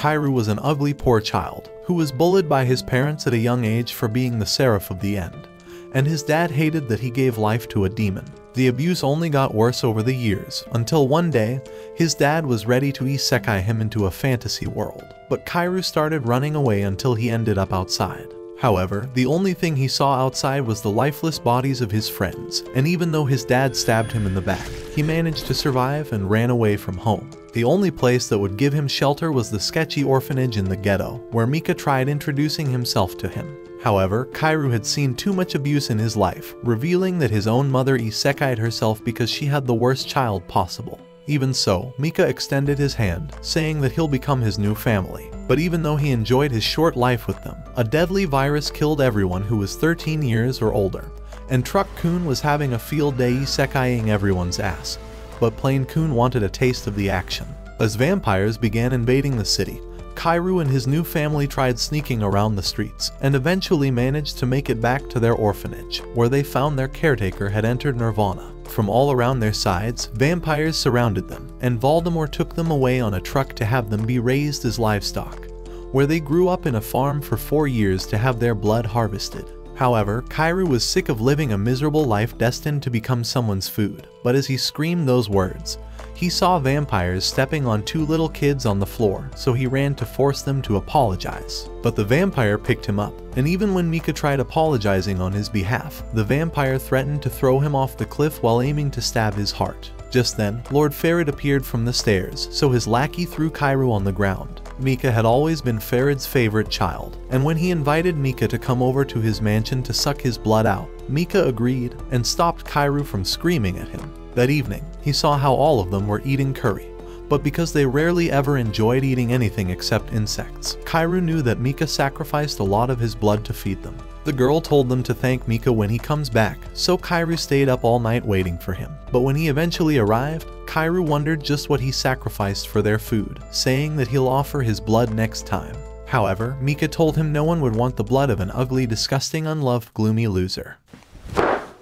Kairu was an ugly poor child who was bullied by his parents at a young age for being the seraph of the end, and his dad hated that he gave life to a demon. The abuse only got worse over the years, until one day, his dad was ready to isekai him into a fantasy world. But Kairu started running away until he ended up outside. However, the only thing he saw outside was the lifeless bodies of his friends, and even though his dad stabbed him in the back, he managed to survive and ran away from home. The only place that would give him shelter was the sketchy orphanage in the ghetto, where Mika tried introducing himself to him. However, Kairu had seen too much abuse in his life, revealing that his own mother isekai'd herself because she had the worst child possible. Even so, Mika extended his hand, saying that he'll become his new family. But even though he enjoyed his short life with them, a deadly virus killed everyone who was 13 years or older, and Truck-kun was having a field day isekaiing everyone's ass. But Plane-kun wanted a taste of the action. As vampires began invading the city, Kairu and his new family tried sneaking around the streets, and eventually managed to make it back to their orphanage, where they found their caretaker had entered Nirvana. From all around their sides, vampires surrounded them, and Voldemort took them away on a truck to have them be raised as livestock, where they grew up in a farm for four years to have their blood harvested. However, Kairu was sick of living a miserable life destined to become someone's food, but as he screamed those words, he saw vampires stepping on two little kids on the floor, so he ran to force them to apologize. But the vampire picked him up, and even when Mika tried apologizing on his behalf, the vampire threatened to throw him off the cliff while aiming to stab his heart. Just then, Lord Farid appeared from the stairs, so his lackey threw Kairu on the ground. Mika had always been Farid's favorite child, and when he invited Mika to come over to his mansion to suck his blood out, Mika agreed and stopped Kairu from screaming at him. That evening, he saw how all of them were eating curry, but because they rarely ever enjoyed eating anything except insects, Kairu knew that Mika sacrificed a lot of his blood to feed them. The girl told them to thank Mika when he comes back, so Kairu stayed up all night waiting for him. But when he eventually arrived, Kairu wondered just what he sacrificed for their food, saying that he'll offer his blood next time. However, Mika told him no one would want the blood of an ugly, disgusting, unloved, gloomy loser.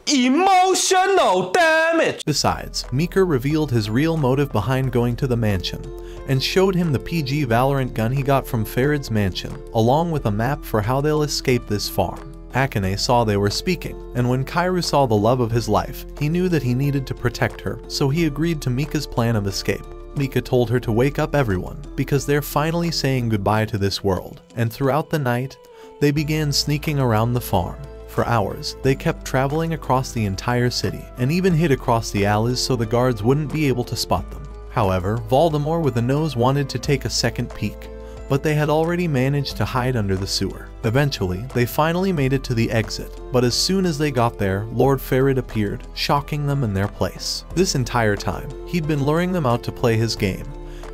Emotional damage! Besides, Mika revealed his real motive behind going to the mansion, and showed him the PG Valorant gun he got from Farid's mansion, along with a map for how they'll escape this farm. Akane saw they were speaking, and when Kairu saw the love of his life, he knew that he needed to protect her, so he agreed to Mika's plan of escape. Mika told her to wake up everyone, because they're finally saying goodbye to this world, and throughout the night, they began sneaking around the farm. For hours, they kept traveling across the entire city, and even hid across the alleys so the guards wouldn't be able to spot them. However, Voldemort with a nose wanted to take a second peek, but they had already managed to hide under the sewer. Eventually, they finally made it to the exit, but as soon as they got there, Lord Farid appeared, shocking them in their place. This entire time, he'd been luring them out to play his game,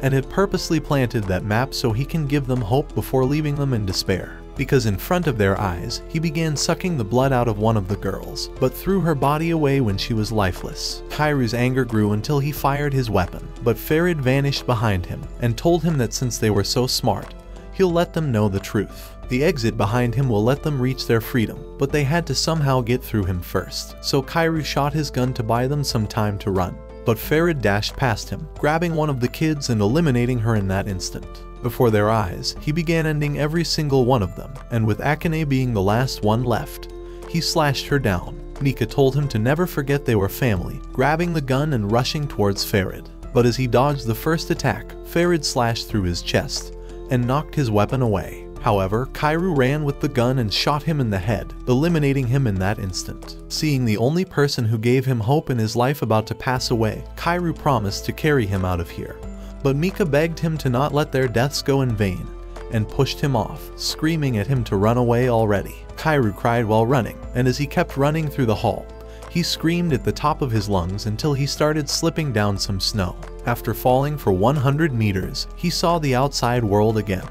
and had purposely planted that map so he can give them hope before leaving them in despair because in front of their eyes, he began sucking the blood out of one of the girls, but threw her body away when she was lifeless. Kairu's anger grew until he fired his weapon, but Farid vanished behind him and told him that since they were so smart, he'll let them know the truth. The exit behind him will let them reach their freedom, but they had to somehow get through him first, so Kairu shot his gun to buy them some time to run. But Farid dashed past him, grabbing one of the kids and eliminating her in that instant. Before their eyes, he began ending every single one of them, and with Akane being the last one left, he slashed her down. Mika told him to never forget they were family, grabbing the gun and rushing towards Farid. But as he dodged the first attack, Farid slashed through his chest and knocked his weapon away. However, Kairu ran with the gun and shot him in the head, eliminating him in that instant. Seeing the only person who gave him hope in his life about to pass away, Kairu promised to carry him out of here, but Mika begged him to not let their deaths go in vain, and pushed him off, screaming at him to run away already. Kairu cried while running, and as he kept running through the hall, he screamed at the top of his lungs until he started slipping down some snow. After falling for 100 meters, he saw the outside world again,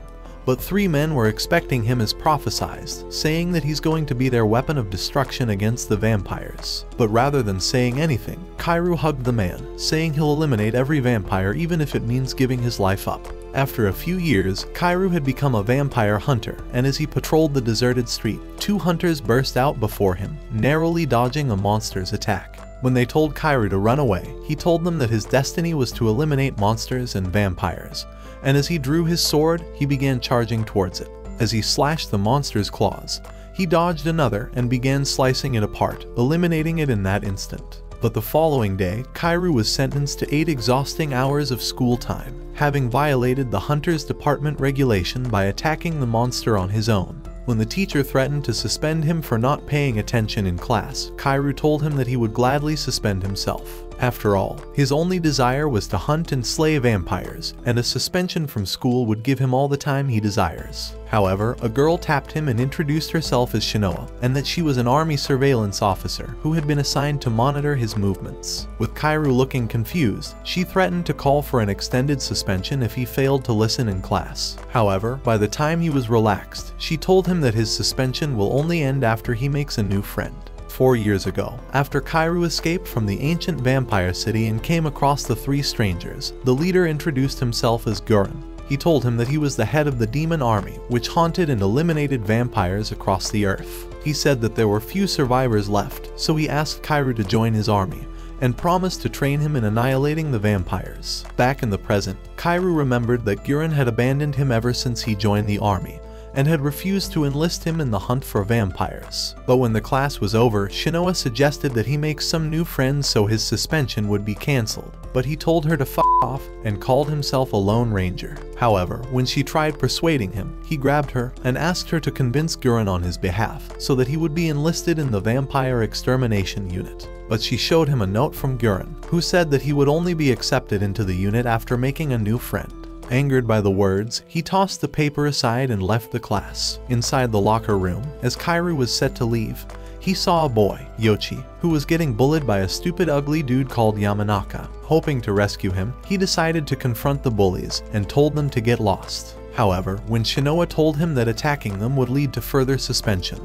but three men were expecting him as prophesied, saying that he's going to be their weapon of destruction against the vampires. But rather than saying anything, Kairu hugged the man, saying he'll eliminate every vampire even if it means giving his life up. After a few years, Kairu had become a vampire hunter, and as he patrolled the deserted street, two hunters burst out before him, narrowly dodging a monster's attack. When they told Kairu to run away, he told them that his destiny was to eliminate monsters and vampires, and as he drew his sword, he began charging towards it. As he slashed the monster's claws, he dodged another and began slicing it apart, eliminating it in that instant. But the following day, Kairu was sentenced to eight exhausting hours of school time, having violated the Hunter's Department regulation by attacking the monster on his own. When the teacher threatened to suspend him for not paying attention in class, Kairu told him that he would gladly suspend himself. After all, his only desire was to hunt and slay vampires, and a suspension from school would give him all the time he desires. However, a girl tapped him and introduced herself as Shinoa, and that she was an army surveillance officer who had been assigned to monitor his movements. With Kairu looking confused, she threatened to call for an extended suspension if he failed to listen in class. However, by the time he was relaxed, she told him that his suspension will only end after he makes a new friend four years ago, after Kairu escaped from the ancient vampire city and came across the three strangers, the leader introduced himself as Guren. He told him that he was the head of the demon army, which haunted and eliminated vampires across the earth. He said that there were few survivors left, so he asked Kairu to join his army, and promised to train him in annihilating the vampires. Back in the present, Kairu remembered that Guren had abandoned him ever since he joined the army, and had refused to enlist him in the hunt for vampires. But when the class was over, Shinoa suggested that he make some new friends so his suspension would be cancelled, but he told her to f off and called himself a Lone Ranger. However, when she tried persuading him, he grabbed her and asked her to convince Guren on his behalf so that he would be enlisted in the vampire extermination unit. But she showed him a note from Guren, who said that he would only be accepted into the unit after making a new friend. Angered by the words, he tossed the paper aside and left the class. Inside the locker room, as Kairu was set to leave, he saw a boy, Yochi, who was getting bullied by a stupid ugly dude called Yamanaka. Hoping to rescue him, he decided to confront the bullies and told them to get lost. However, when Shinoa told him that attacking them would lead to further suspension,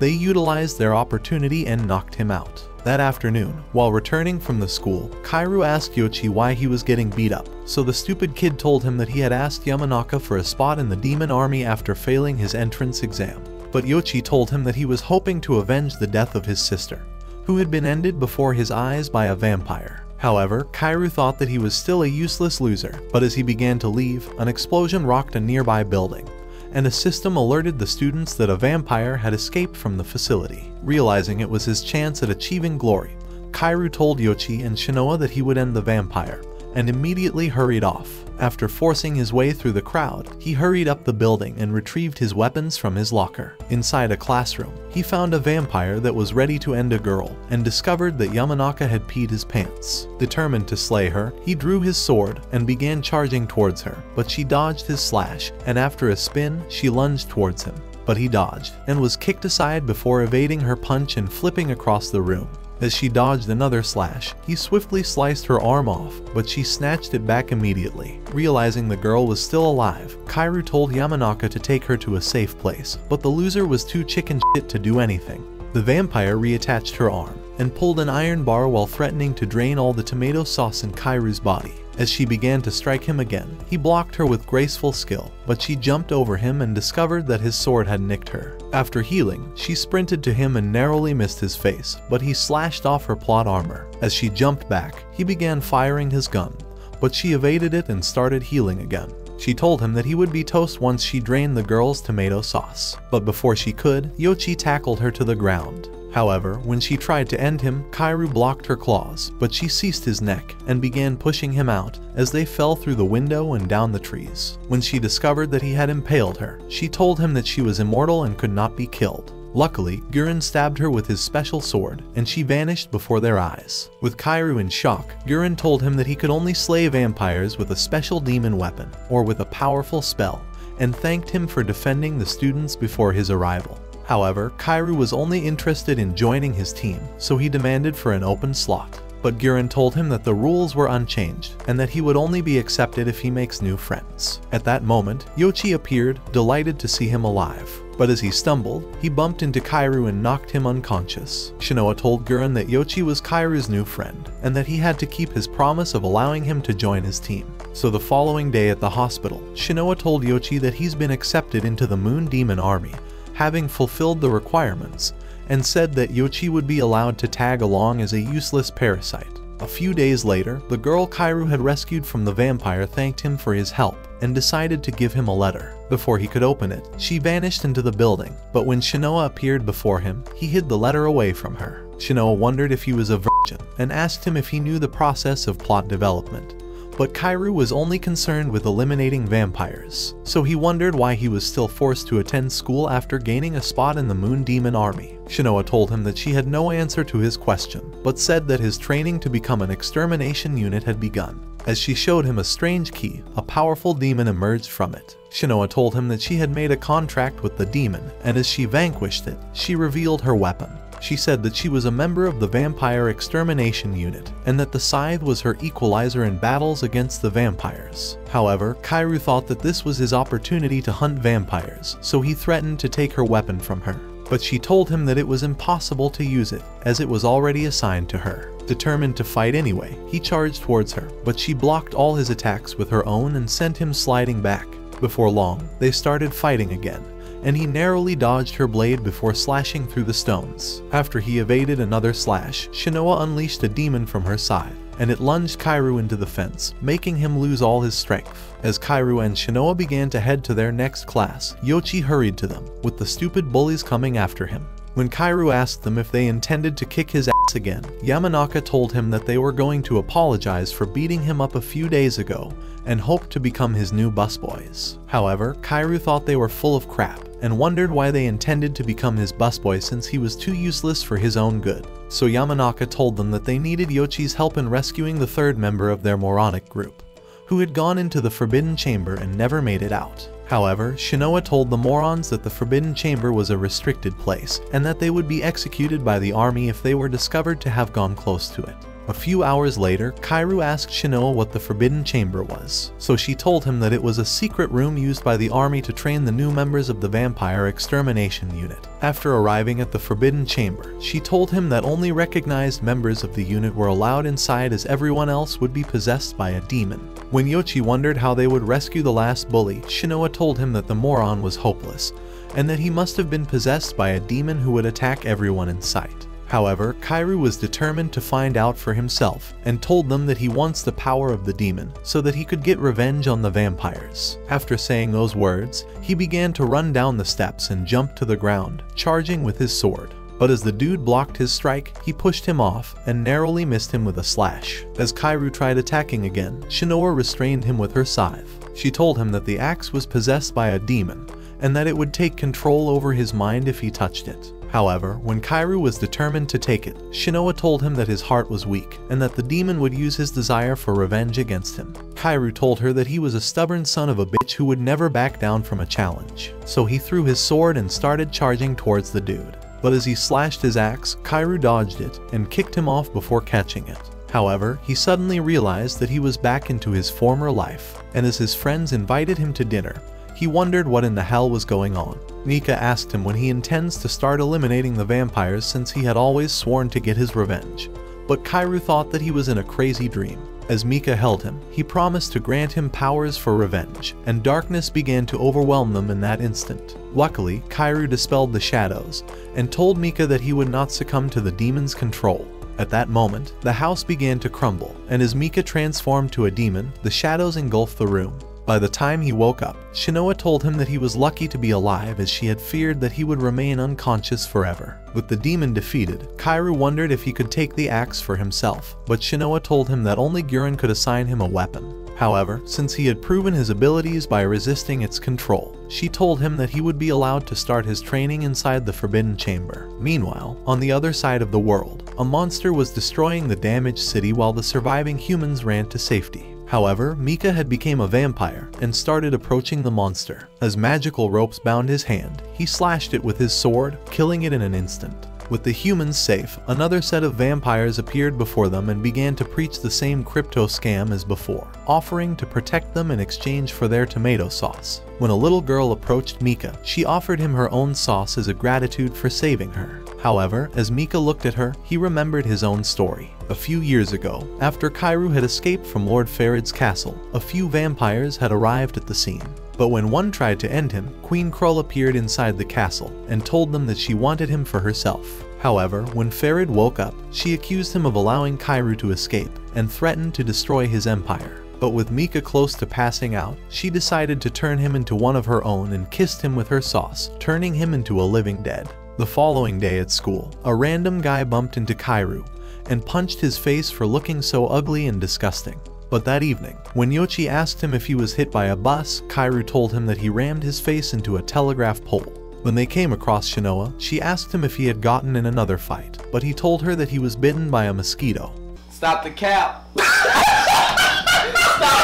they utilized their opportunity and knocked him out. That afternoon, while returning from the school, Kairu asked Yochi why he was getting beat up, so the stupid kid told him that he had asked Yamanaka for a spot in the demon army after failing his entrance exam. But Yochi told him that he was hoping to avenge the death of his sister, who had been ended before his eyes by a vampire. However, Kairu thought that he was still a useless loser, but as he began to leave, an explosion rocked a nearby building, and the system alerted the students that a vampire had escaped from the facility. Realizing it was his chance at achieving glory, Kairu told Yochi and Shinoa that he would end the vampire, and immediately hurried off. After forcing his way through the crowd, he hurried up the building and retrieved his weapons from his locker. Inside a classroom, he found a vampire that was ready to end a girl and discovered that Yamanaka had peed his pants. Determined to slay her, he drew his sword and began charging towards her, but she dodged his slash, and after a spin, she lunged towards him but he dodged and was kicked aside before evading her punch and flipping across the room. As she dodged another slash, he swiftly sliced her arm off, but she snatched it back immediately. Realizing the girl was still alive, Kairu told Yamanaka to take her to a safe place, but the loser was too chicken shit to do anything. The vampire reattached her arm and pulled an iron bar while threatening to drain all the tomato sauce in Kairu's body. As she began to strike him again, he blocked her with graceful skill, but she jumped over him and discovered that his sword had nicked her. After healing, she sprinted to him and narrowly missed his face, but he slashed off her plot armor. As she jumped back, he began firing his gun, but she evaded it and started healing again. She told him that he would be toast once she drained the girl's tomato sauce. But before she could, Yochi tackled her to the ground. However, when she tried to end him, Kairu blocked her claws, but she seized his neck and began pushing him out as they fell through the window and down the trees. When she discovered that he had impaled her, she told him that she was immortal and could not be killed. Luckily, Guren stabbed her with his special sword, and she vanished before their eyes. With Kairu in shock, Guren told him that he could only slay vampires with a special demon weapon, or with a powerful spell, and thanked him for defending the students before his arrival. However, Kairu was only interested in joining his team, so he demanded for an open slot. But Guren told him that the rules were unchanged, and that he would only be accepted if he makes new friends. At that moment, Yochi appeared, delighted to see him alive. But as he stumbled, he bumped into Kairu and knocked him unconscious. Shinoa told Guren that Yochi was Kairu's new friend, and that he had to keep his promise of allowing him to join his team. So the following day at the hospital, Shinoa told Yochi that he's been accepted into the Moon Demon Army, having fulfilled the requirements, and said that Yochi would be allowed to tag along as a useless parasite. A few days later, the girl Kairu had rescued from the vampire thanked him for his help, and decided to give him a letter. Before he could open it, she vanished into the building, but when Shinoa appeared before him, he hid the letter away from her. Shinoa wondered if he was a virgin and asked him if he knew the process of plot development. But Kairu was only concerned with eliminating vampires, so he wondered why he was still forced to attend school after gaining a spot in the Moon Demon Army. Shinoa told him that she had no answer to his question, but said that his training to become an extermination unit had begun. As she showed him a strange key, a powerful demon emerged from it. Shinoa told him that she had made a contract with the demon, and as she vanquished it, she revealed her weapon she said that she was a member of the Vampire Extermination Unit, and that the Scythe was her equalizer in battles against the vampires. However, Kairu thought that this was his opportunity to hunt vampires, so he threatened to take her weapon from her. But she told him that it was impossible to use it, as it was already assigned to her. Determined to fight anyway, he charged towards her, but she blocked all his attacks with her own and sent him sliding back. Before long, they started fighting again, and he narrowly dodged her blade before slashing through the stones. After he evaded another slash, Shinoa unleashed a demon from her side, and it lunged Kairu into the fence, making him lose all his strength. As Kairu and Shinoa began to head to their next class, Yochi hurried to them, with the stupid bullies coming after him. When Kairu asked them if they intended to kick his ass again, Yamanaka told him that they were going to apologize for beating him up a few days ago and hoped to become his new busboys. However, Kairu thought they were full of crap and wondered why they intended to become his busboy since he was too useless for his own good. So Yamanaka told them that they needed Yochi's help in rescuing the third member of their moronic group, who had gone into the Forbidden Chamber and never made it out. However, Shinoa told the morons that the Forbidden Chamber was a restricted place, and that they would be executed by the army if they were discovered to have gone close to it. A few hours later, Kairu asked Shinoa what the Forbidden Chamber was, so she told him that it was a secret room used by the army to train the new members of the Vampire Extermination Unit. After arriving at the Forbidden Chamber, she told him that only recognized members of the unit were allowed inside as everyone else would be possessed by a demon. When Yochi wondered how they would rescue the last bully, Shinoa told him that the moron was hopeless, and that he must have been possessed by a demon who would attack everyone in sight. However, Kairu was determined to find out for himself and told them that he wants the power of the demon so that he could get revenge on the vampires. After saying those words, he began to run down the steps and jump to the ground, charging with his sword. But as the dude blocked his strike, he pushed him off and narrowly missed him with a slash. As Kairu tried attacking again, Shinoa restrained him with her scythe. She told him that the axe was possessed by a demon and that it would take control over his mind if he touched it. However, when Kairu was determined to take it, Shinoa told him that his heart was weak, and that the demon would use his desire for revenge against him. Kairu told her that he was a stubborn son of a bitch who would never back down from a challenge. So he threw his sword and started charging towards the dude. But as he slashed his axe, Kairu dodged it and kicked him off before catching it. However, he suddenly realized that he was back into his former life, and as his friends invited him to dinner, he wondered what in the hell was going on. Mika asked him when he intends to start eliminating the vampires since he had always sworn to get his revenge. But Kairu thought that he was in a crazy dream. As Mika held him, he promised to grant him powers for revenge, and darkness began to overwhelm them in that instant. Luckily, Kairu dispelled the shadows, and told Mika that he would not succumb to the demon's control. At that moment, the house began to crumble, and as Mika transformed to a demon, the shadows engulfed the room. By the time he woke up, Shinoa told him that he was lucky to be alive as she had feared that he would remain unconscious forever. With the demon defeated, Kairu wondered if he could take the axe for himself, but Shinoa told him that only Guren could assign him a weapon. However, since he had proven his abilities by resisting its control, she told him that he would be allowed to start his training inside the Forbidden Chamber. Meanwhile, on the other side of the world, a monster was destroying the damaged city while the surviving humans ran to safety. However, Mika had become a vampire and started approaching the monster. As magical ropes bound his hand, he slashed it with his sword, killing it in an instant. With the humans safe, another set of vampires appeared before them and began to preach the same crypto scam as before, offering to protect them in exchange for their tomato sauce. When a little girl approached Mika, she offered him her own sauce as a gratitude for saving her. However, as Mika looked at her, he remembered his own story. A few years ago, after Kairu had escaped from Lord Farid's castle, a few vampires had arrived at the scene. But when one tried to end him, Queen Krul appeared inside the castle and told them that she wanted him for herself. However, when Farid woke up, she accused him of allowing Kairu to escape and threatened to destroy his empire. But with Mika close to passing out, she decided to turn him into one of her own and kissed him with her sauce, turning him into a living dead. The following day at school, a random guy bumped into Kairu and punched his face for looking so ugly and disgusting. But that evening, when Yochi asked him if he was hit by a bus, Kairu told him that he rammed his face into a telegraph pole. When they came across Shinoa, she asked him if he had gotten in another fight, but he told her that he was bitten by a mosquito. Stop the cap. Stop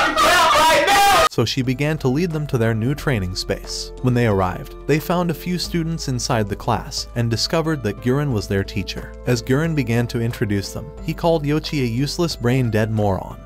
the cap right. So she began to lead them to their new training space. When they arrived, they found a few students inside the class and discovered that Guren was their teacher. As Guren began to introduce them, he called Yochi a useless brain-dead moron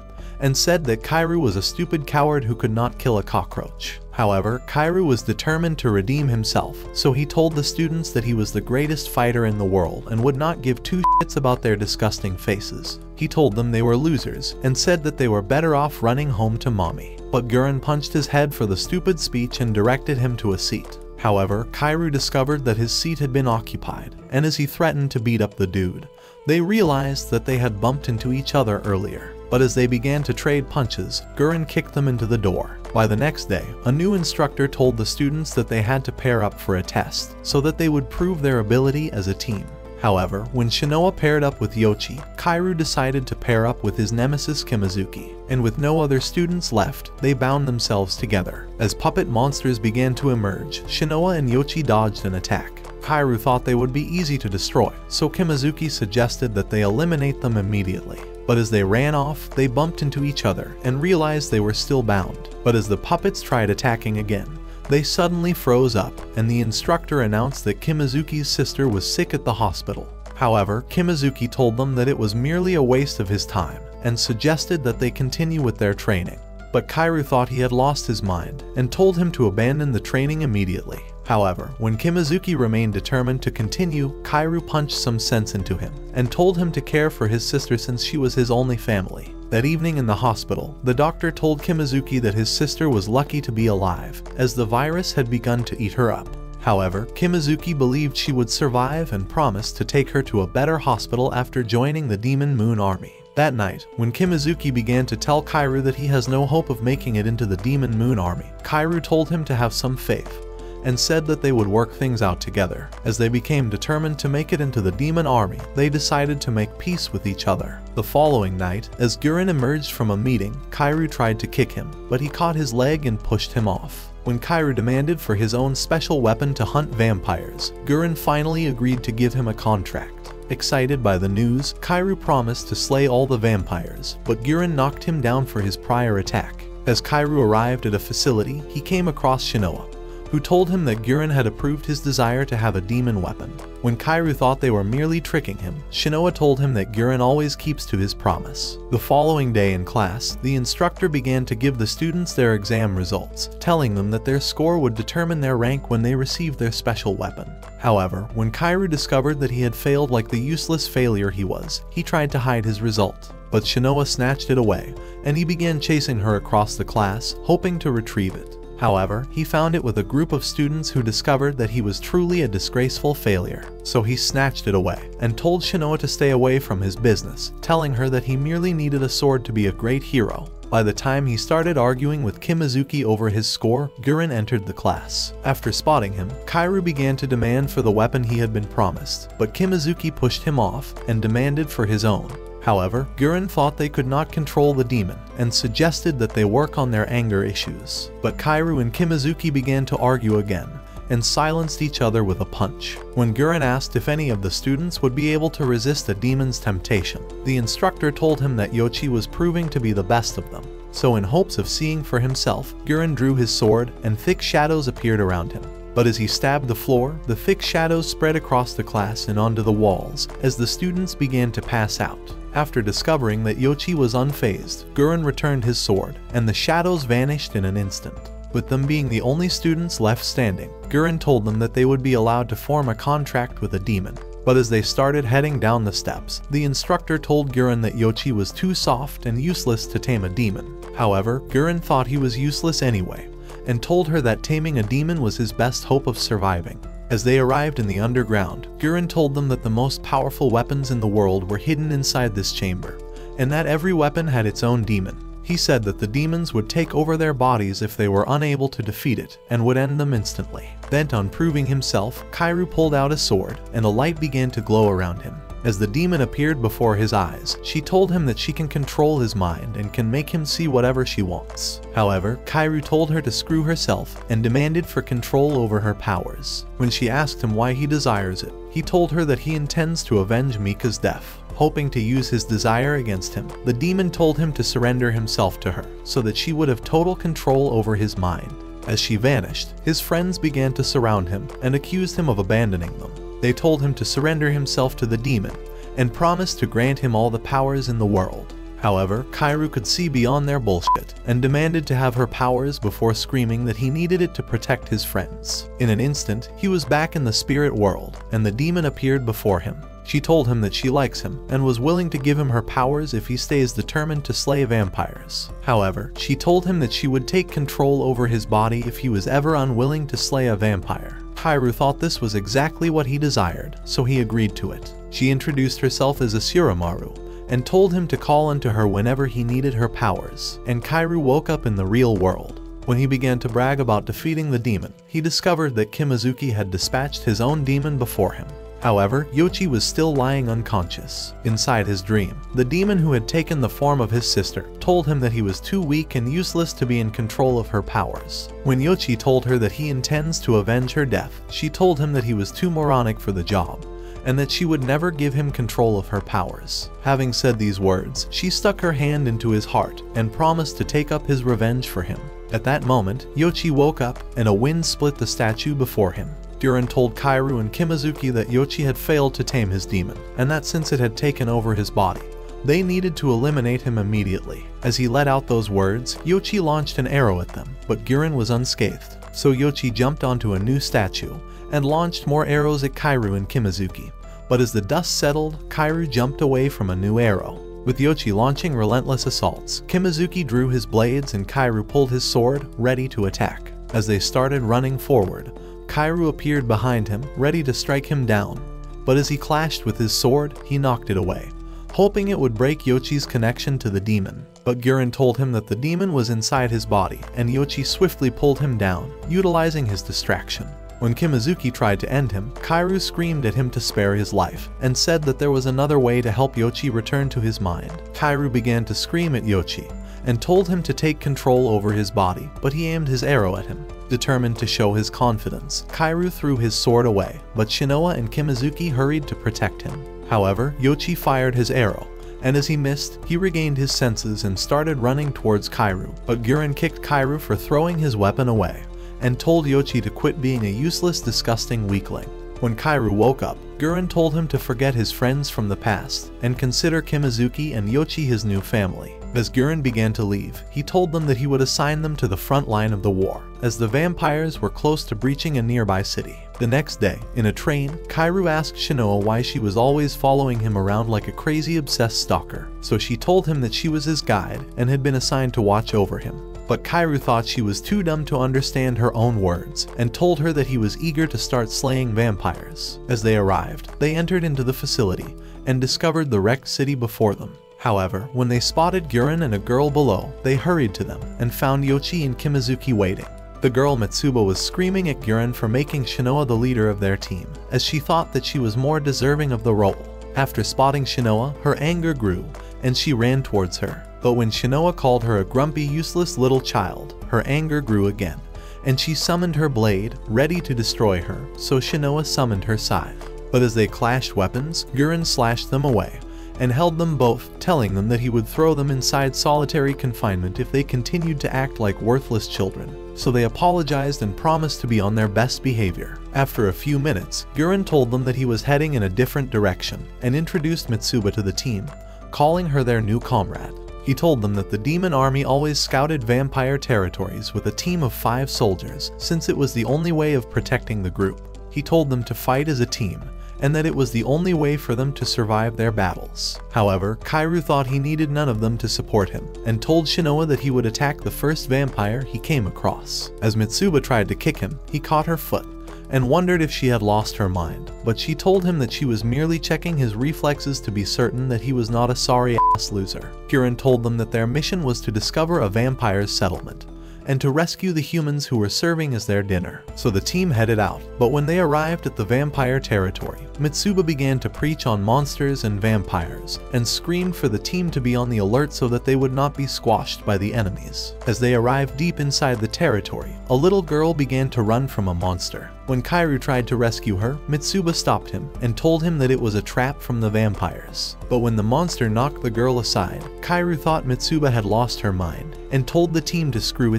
and said that Kairu was a stupid coward who could not kill a cockroach. However, Kairu was determined to redeem himself, so he told the students that he was the greatest fighter in the world and would not give two shits about their disgusting faces. He told them they were losers and said that they were better off running home to mommy. But Guren punched his head for the stupid speech and directed him to a seat. However, Kairu discovered that his seat had been occupied, and as he threatened to beat up the dude, they realized that they had bumped into each other earlier but as they began to trade punches, Guren kicked them into the door. By the next day, a new instructor told the students that they had to pair up for a test, so that they would prove their ability as a team. However, when Shinoa paired up with Yochi, Kairu decided to pair up with his nemesis Kimizuki, and with no other students left, they bound themselves together. As puppet monsters began to emerge, Shinoa and Yochi dodged an attack. Kairu thought they would be easy to destroy, so Kimizuki suggested that they eliminate them immediately. But as they ran off, they bumped into each other and realized they were still bound. But as the puppets tried attacking again, they suddenly froze up, and the instructor announced that Kimizuki's sister was sick at the hospital. However, Kimizuki told them that it was merely a waste of his time, and suggested that they continue with their training. But Kairu thought he had lost his mind, and told him to abandon the training immediately. However, when Kimizuki remained determined to continue, Kairu punched some sense into him and told him to care for his sister since she was his only family. That evening in the hospital, the doctor told Kimizuki that his sister was lucky to be alive, as the virus had begun to eat her up. However, Kimizuki believed she would survive and promised to take her to a better hospital after joining the Demon Moon Army. That night, when Kimizuki began to tell Kairu that he has no hope of making it into the Demon Moon Army, Kairu told him to have some faith and said that they would work things out together. As they became determined to make it into the demon army, they decided to make peace with each other. The following night, as Guren emerged from a meeting, Kairu tried to kick him, but he caught his leg and pushed him off. When Kairu demanded for his own special weapon to hunt vampires, Guren finally agreed to give him a contract. Excited by the news, Kairu promised to slay all the vampires, but Guren knocked him down for his prior attack. As Kairu arrived at a facility, he came across Shinoa, who told him that Guren had approved his desire to have a demon weapon. When Kairu thought they were merely tricking him, Shinoa told him that Guren always keeps to his promise. The following day in class, the instructor began to give the students their exam results, telling them that their score would determine their rank when they received their special weapon. However, when Kairu discovered that he had failed like the useless failure he was, he tried to hide his result. But Shinoa snatched it away, and he began chasing her across the class, hoping to retrieve it. However, he found it with a group of students who discovered that he was truly a disgraceful failure. So he snatched it away and told Shinoa to stay away from his business, telling her that he merely needed a sword to be a great hero. By the time he started arguing with Kimizuki over his score, Guren entered the class. After spotting him, Kairu began to demand for the weapon he had been promised, but Kimizuki pushed him off and demanded for his own. However, Guren thought they could not control the demon and suggested that they work on their anger issues. But Kairu and Kimizuki began to argue again and silenced each other with a punch. When Guren asked if any of the students would be able to resist the demon's temptation, the instructor told him that Yochi was proving to be the best of them. So in hopes of seeing for himself, Guren drew his sword and thick shadows appeared around him. But as he stabbed the floor, the thick shadows spread across the class and onto the walls as the students began to pass out. After discovering that Yochi was unfazed, Guren returned his sword, and the shadows vanished in an instant. With them being the only students left standing, Guren told them that they would be allowed to form a contract with a demon. But as they started heading down the steps, the instructor told Guren that Yochi was too soft and useless to tame a demon. However, Guren thought he was useless anyway, and told her that taming a demon was his best hope of surviving. As they arrived in the underground, Guren told them that the most powerful weapons in the world were hidden inside this chamber, and that every weapon had its own demon. He said that the demons would take over their bodies if they were unable to defeat it and would end them instantly. Bent on proving himself, Kairu pulled out a sword and a light began to glow around him. As the demon appeared before his eyes, she told him that she can control his mind and can make him see whatever she wants. However, Kairu told her to screw herself and demanded for control over her powers. When she asked him why he desires it, he told her that he intends to avenge Mika's death. Hoping to use his desire against him, the demon told him to surrender himself to her so that she would have total control over his mind. As she vanished, his friends began to surround him and accused him of abandoning them. They told him to surrender himself to the demon and promised to grant him all the powers in the world. However, Kairu could see beyond their bullshit and demanded to have her powers before screaming that he needed it to protect his friends. In an instant, he was back in the spirit world and the demon appeared before him. She told him that she likes him and was willing to give him her powers if he stays determined to slay vampires. However, she told him that she would take control over his body if he was ever unwilling to slay a vampire. Kairu thought this was exactly what he desired, so he agreed to it. She introduced herself as Asuramaru and told him to call unto her whenever he needed her powers, and Kairu woke up in the real world. When he began to brag about defeating the demon, he discovered that Kimizuki had dispatched his own demon before him. However, Yochi was still lying unconscious. Inside his dream, the demon who had taken the form of his sister told him that he was too weak and useless to be in control of her powers. When Yochi told her that he intends to avenge her death, she told him that he was too moronic for the job and that she would never give him control of her powers. Having said these words, she stuck her hand into his heart and promised to take up his revenge for him. At that moment, Yochi woke up and a wind split the statue before him. Durin told Kairu and Kimizuki that Yochi had failed to tame his demon, and that since it had taken over his body, they needed to eliminate him immediately. As he let out those words, Yochi launched an arrow at them, but Guren was unscathed. So Yochi jumped onto a new statue and launched more arrows at Kairu and Kimizuki. But as the dust settled, Kairu jumped away from a new arrow. With Yochi launching relentless assaults, Kimizuki drew his blades and Kairu pulled his sword, ready to attack. As they started running forward, Kairu appeared behind him, ready to strike him down, but as he clashed with his sword, he knocked it away, hoping it would break Yochi's connection to the demon. But Guren told him that the demon was inside his body, and Yochi swiftly pulled him down, utilizing his distraction. When Kimizuki tried to end him, Kairu screamed at him to spare his life, and said that there was another way to help Yochi return to his mind. Kairu began to scream at Yochi, and told him to take control over his body, but he aimed his arrow at him. Determined to show his confidence, Kairu threw his sword away, but Shinoa and Kimizuki hurried to protect him. However, Yochi fired his arrow, and as he missed, he regained his senses and started running towards Kairu, but Guren kicked Kairu for throwing his weapon away, and told Yochi to quit being a useless, disgusting weakling. When Kairu woke up, Guren told him to forget his friends from the past and consider Kimizuki and Yochi his new family. As Guren began to leave, he told them that he would assign them to the front line of the war, as the vampires were close to breaching a nearby city. The next day, in a train, Kairu asked Shinoa why she was always following him around like a crazy obsessed stalker, so she told him that she was his guide and had been assigned to watch over him but Kairu thought she was too dumb to understand her own words and told her that he was eager to start slaying vampires. As they arrived, they entered into the facility and discovered the wrecked city before them. However, when they spotted Guren and a girl below, they hurried to them and found Yochi and Kimizuki waiting. The girl Mitsuba was screaming at Guren for making Shinoa the leader of their team, as she thought that she was more deserving of the role. After spotting Shinoa, her anger grew, and she ran towards her. But when Shinoa called her a grumpy, useless little child, her anger grew again, and she summoned her blade, ready to destroy her, so Shinoa summoned her scythe. But as they clashed weapons, Guren slashed them away, and held them both, telling them that he would throw them inside solitary confinement if they continued to act like worthless children. So they apologized and promised to be on their best behavior. After a few minutes, Guren told them that he was heading in a different direction, and introduced Mitsuba to the team, calling her their new comrade. He told them that the demon army always scouted vampire territories with a team of five soldiers, since it was the only way of protecting the group. He told them to fight as a team, and that it was the only way for them to survive their battles. However, Kairu thought he needed none of them to support him, and told Shinoa that he would attack the first vampire he came across. As Mitsuba tried to kick him, he caught her foot, and wondered if she had lost her mind, but she told him that she was merely checking his reflexes to be certain that he was not a sorry ass loser. Guren told them that their mission was to discover a vampire's settlement and to rescue the humans who were serving as their dinner. So the team headed out, but when they arrived at the vampire territory, Mitsuba began to preach on monsters and vampires, and screamed for the team to be on the alert so that they would not be squashed by the enemies. As they arrived deep inside the territory, a little girl began to run from a monster. When Kairu tried to rescue her, Mitsuba stopped him and told him that it was a trap from the vampires. But when the monster knocked the girl aside, Kairu thought Mitsuba had lost her mind and told the team to screw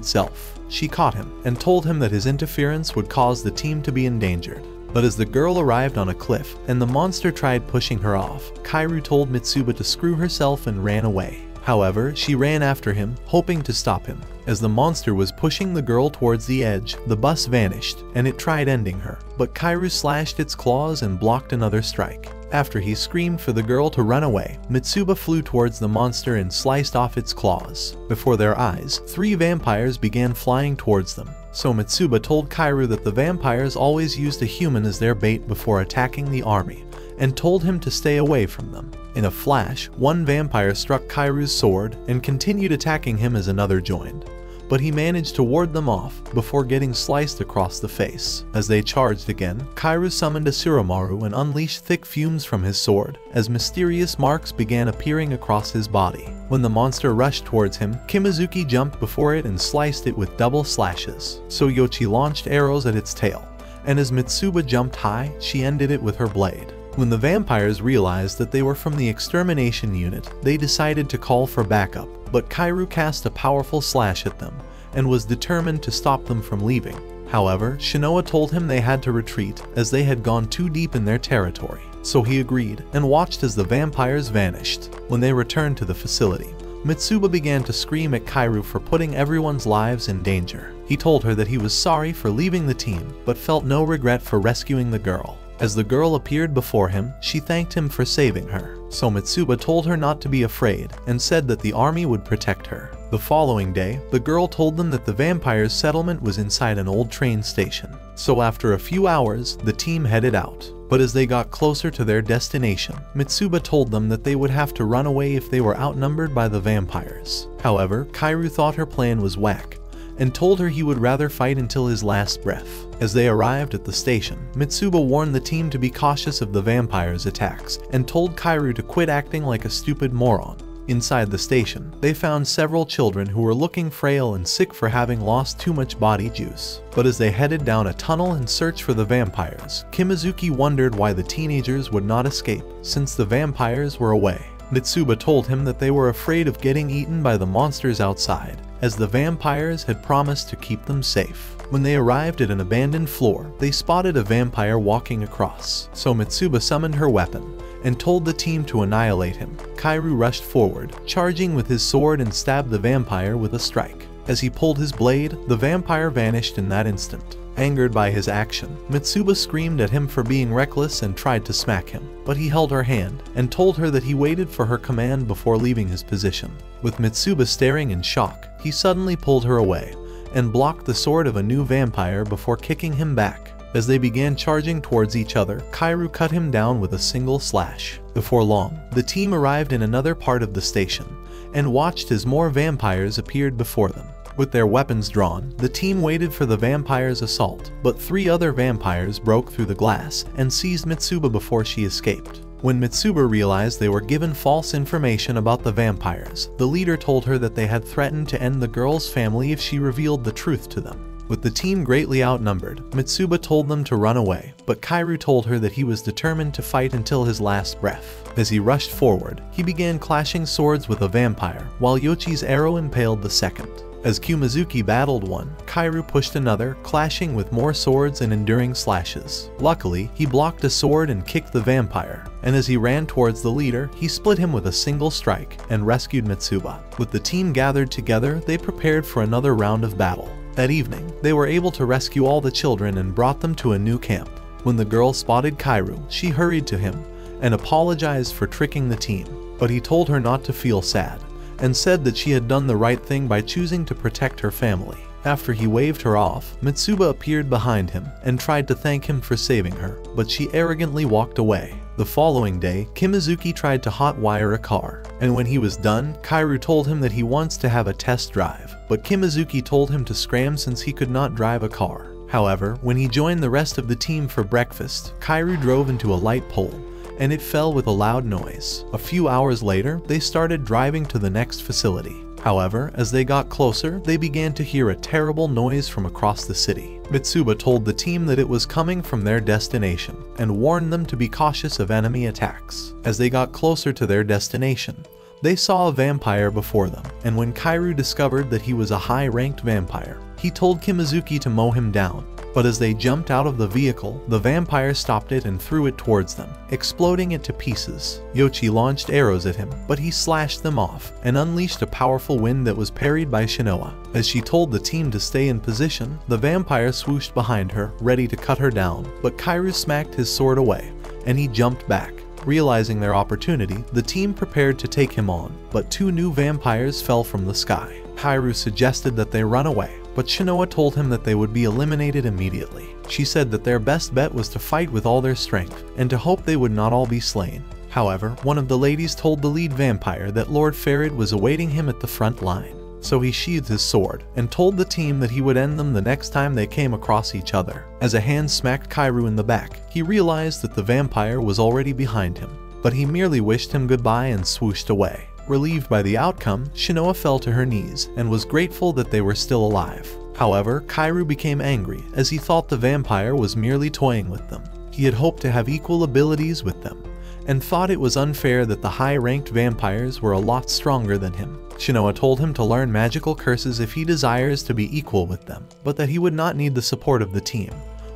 She caught him and told him that his interference would cause the team to be endangered. But as the girl arrived on a cliff and the monster tried pushing her off, Kairu told Mitsuba to screw herself and ran away. However, she ran after him, hoping to stop him. As the monster was pushing the girl towards the edge, the bus vanished, and it tried ending her. But Kairu slashed its claws and blocked another strike. After he screamed for the girl to run away, Mitsuba flew towards the monster and sliced off its claws. Before their eyes, three vampires began flying towards them. So Mitsuba told Kairu that the vampires always used a human as their bait before attacking the army, and told him to stay away from them. In a flash, one vampire struck Kairu's sword and continued attacking him as another joined. But he managed to ward them off before getting sliced across the face. As they charged again, Kairu summoned Asuramaru and unleashed thick fumes from his sword as mysterious marks began appearing across his body. When the monster rushed towards him, Kimizuki jumped before it and sliced it with double slashes. So Yochi launched arrows at its tail, and as Mitsuba jumped high, she ended it with her blade. When the vampires realized that they were from the extermination unit, they decided to call for backup, but Kairu cast a powerful slash at them and was determined to stop them from leaving. However, Shinoa told him they had to retreat as they had gone too deep in their territory, so he agreed and watched as the vampires vanished. When they returned to the facility, Mitsuba began to scream at Kairu for putting everyone's lives in danger. He told her that he was sorry for leaving the team, but felt no regret for rescuing the girl. As the girl appeared before him, she thanked him for saving her. So Mitsuba told her not to be afraid and said that the army would protect her. The following day, the girl told them that the vampire's settlement was inside an old train station. So after a few hours, the team headed out. But as they got closer to their destination, Mitsuba told them that they would have to run away if they were outnumbered by the vampires. However, Kairu thought her plan was whack and told her he would rather fight until his last breath. As they arrived at the station, Mitsuba warned the team to be cautious of the vampire's attacks and told Kairu to quit acting like a stupid moron. Inside the station, they found several children who were looking frail and sick for having lost too much body juice. But as they headed down a tunnel in search for the vampires, Kimizuki wondered why the teenagers would not escape, since the vampires were away. Mitsuba told him that they were afraid of getting eaten by the monsters outside, as the vampires had promised to keep them safe. When they arrived at an abandoned floor, they spotted a vampire walking across, so Mitsuba summoned her weapon and told the team to annihilate him. Kairu rushed forward, charging with his sword and stabbed the vampire with a strike. As he pulled his blade, the vampire vanished in that instant. Angered by his action, Mitsuba screamed at him for being reckless and tried to smack him, but he held her hand and told her that he waited for her command before leaving his position. With Mitsuba staring in shock, he suddenly pulled her away and blocked the sword of a new vampire before kicking him back. As they began charging towards each other, Kairu cut him down with a single slash. Before long, the team arrived in another part of the station and watched as more vampires appeared before them. With their weapons drawn, the team waited for the vampire's assault, but three other vampires broke through the glass and seized Mitsuba before she escaped. When Mitsuba realized they were given false information about the vampires, the leader told her that they had threatened to end the girl's family if she revealed the truth to them. With the team greatly outnumbered, Mitsuba told them to run away, but Kairu told her that he was determined to fight until his last breath. As he rushed forward, he began clashing swords with a vampire, while Yochi's arrow impaled the second. As Kimizuki battled one, Kairu pushed another, clashing with more swords and enduring slashes. Luckily, he blocked a sword and kicked the vampire, and as he ran towards the leader, he split him with a single strike and rescued Mitsuba. With the team gathered together, they prepared for another round of battle. That evening, they were able to rescue all the children and brought them to a new camp. When the girl spotted Kairu, she hurried to him and apologized for tricking the team, but he told her not to feel sad and said that she had done the right thing by choosing to protect her family. After he waved her off, Mitsuba appeared behind him and tried to thank him for saving her, but she arrogantly walked away. The following day, Kimizuki tried to hotwire a car, and when he was done, Kairu told him that he wants to have a test drive, but Kimizuki told him to scram since he could not drive a car. However, when he joined the rest of the team for breakfast, Kairu drove into a light pole, and it fell with a loud noise. A few hours later, they started driving to the next facility. However, as they got closer, they began to hear a terrible noise from across the city. Mitsuba told the team that it was coming from their destination and warned them to be cautious of enemy attacks. As they got closer to their destination, they saw a vampire before them, and when Kairu discovered that he was a high-ranked vampire, he told Kimizuki to mow him down, but as they jumped out of the vehicle, the vampire stopped it and threw it towards them, exploding it to pieces. Yoichi launched arrows at him, but he slashed them off and unleashed a powerful wind that was parried by Shinoa. As she told the team to stay in position, the vampire swooshed behind her, ready to cut her down, but Kairu smacked his sword away, and he jumped back. Realizing their opportunity, the team prepared to take him on, but two new vampires fell from the sky. Kairu suggested that they run away, but Shinoa told him that they would be eliminated immediately. She said that their best bet was to fight with all their strength, and to hope they would not all be slain. However, one of the ladies told the lead vampire that Lord Farid was awaiting him at the front line. So he sheathed his sword and told the team that he would end them the next time they came across each other. As a hand smacked Kairu in the back, he realized that the vampire was already behind him, but he merely wished him goodbye and swooshed away. Relieved by the outcome, Shinoa fell to her knees and was grateful that they were still alive. However, Kairu became angry as he thought the vampire was merely toying with them. He had hoped to have equal abilities with them, and thought it was unfair that the high-ranked vampires were a lot stronger than him. Shinoa told him to learn magical curses if he desires to be equal with them, but that he would not need the support of the team,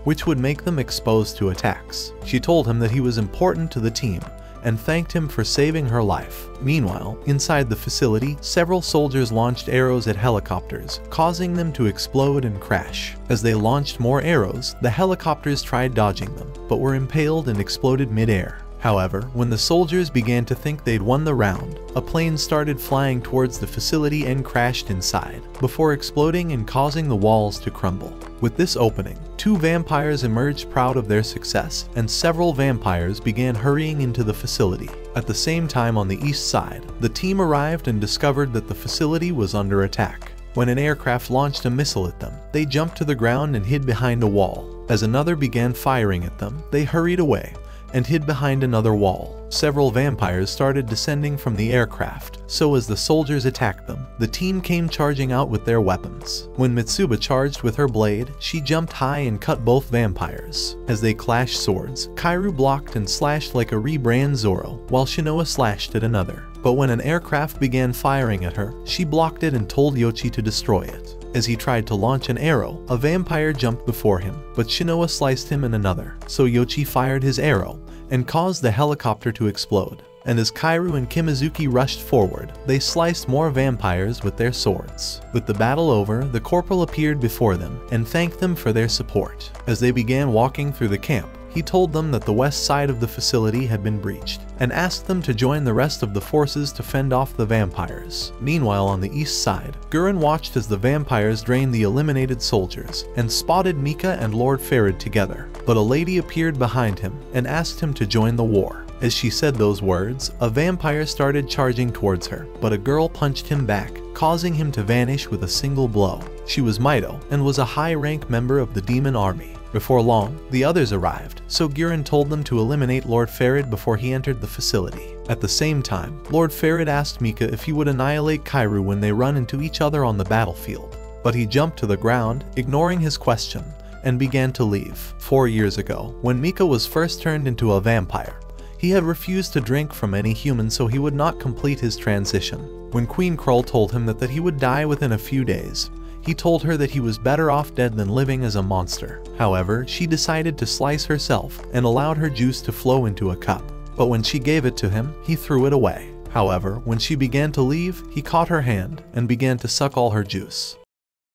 which would make them exposed to attacks. She told him that he was important to the team, and thanked him for saving her life. Meanwhile, inside the facility, several soldiers launched arrows at helicopters, causing them to explode and crash. As they launched more arrows, the helicopters tried dodging them, but were impaled and exploded mid-air. However, when the soldiers began to think they'd won the round, a plane started flying towards the facility and crashed inside, before exploding and causing the walls to crumble. With this opening, two vampires emerged proud of their success, and several vampires began hurrying into the facility. At the same time on the east side, the team arrived and discovered that the facility was under attack. When an aircraft launched a missile at them, they jumped to the ground and hid behind a wall. As another began firing at them, they hurried away, and hid behind another wall. Several vampires started descending from the aircraft, so as the soldiers attacked them, the team came charging out with their weapons. When Mitsuba charged with her blade, she jumped high and cut both vampires. As they clashed swords, Kairu blocked and slashed like a rebrand Zoro, while Shinoa slashed at another. But when an aircraft began firing at her, she blocked it and told Yoichi to destroy it. As he tried to launch an arrow, a vampire jumped before him, but Shinoa sliced him in another, so Yoichi fired his arrow and caused the helicopter to explode. And as Kairu and Kimizuki rushed forward, they sliced more vampires with their swords. With the battle over, the corporal appeared before them and thanked them for their support. As they began walking through the camp, he told them that the west side of the facility had been breached, and asked them to join the rest of the forces to fend off the vampires. Meanwhile on the east side, Guren watched as the vampires drained the eliminated soldiers, and spotted Mika and Lord Farid together, but a lady appeared behind him and asked him to join the war. As she said those words, a vampire started charging towards her, but a girl punched him back, causing him to vanish with a single blow. She was Mito, and was a high-rank member of the demon army. Before long, the others arrived, so Guren told them to eliminate Lord Farid before he entered the facility. At the same time, Lord Farid asked Mika if he would annihilate Kairu when they run into each other on the battlefield, but he jumped to the ground, ignoring his question, and began to leave. Four years ago, when Mika was first turned into a vampire, he had refused to drink from any human so he would not complete his transition. When Queen Krul told him that, that he would die within a few days, he told her that he was better off dead than living as a monster. However, she decided to slice herself and allowed her juice to flow into a cup. But when she gave it to him, he threw it away. However, when she began to leave, he caught her hand and began to suck all her juice.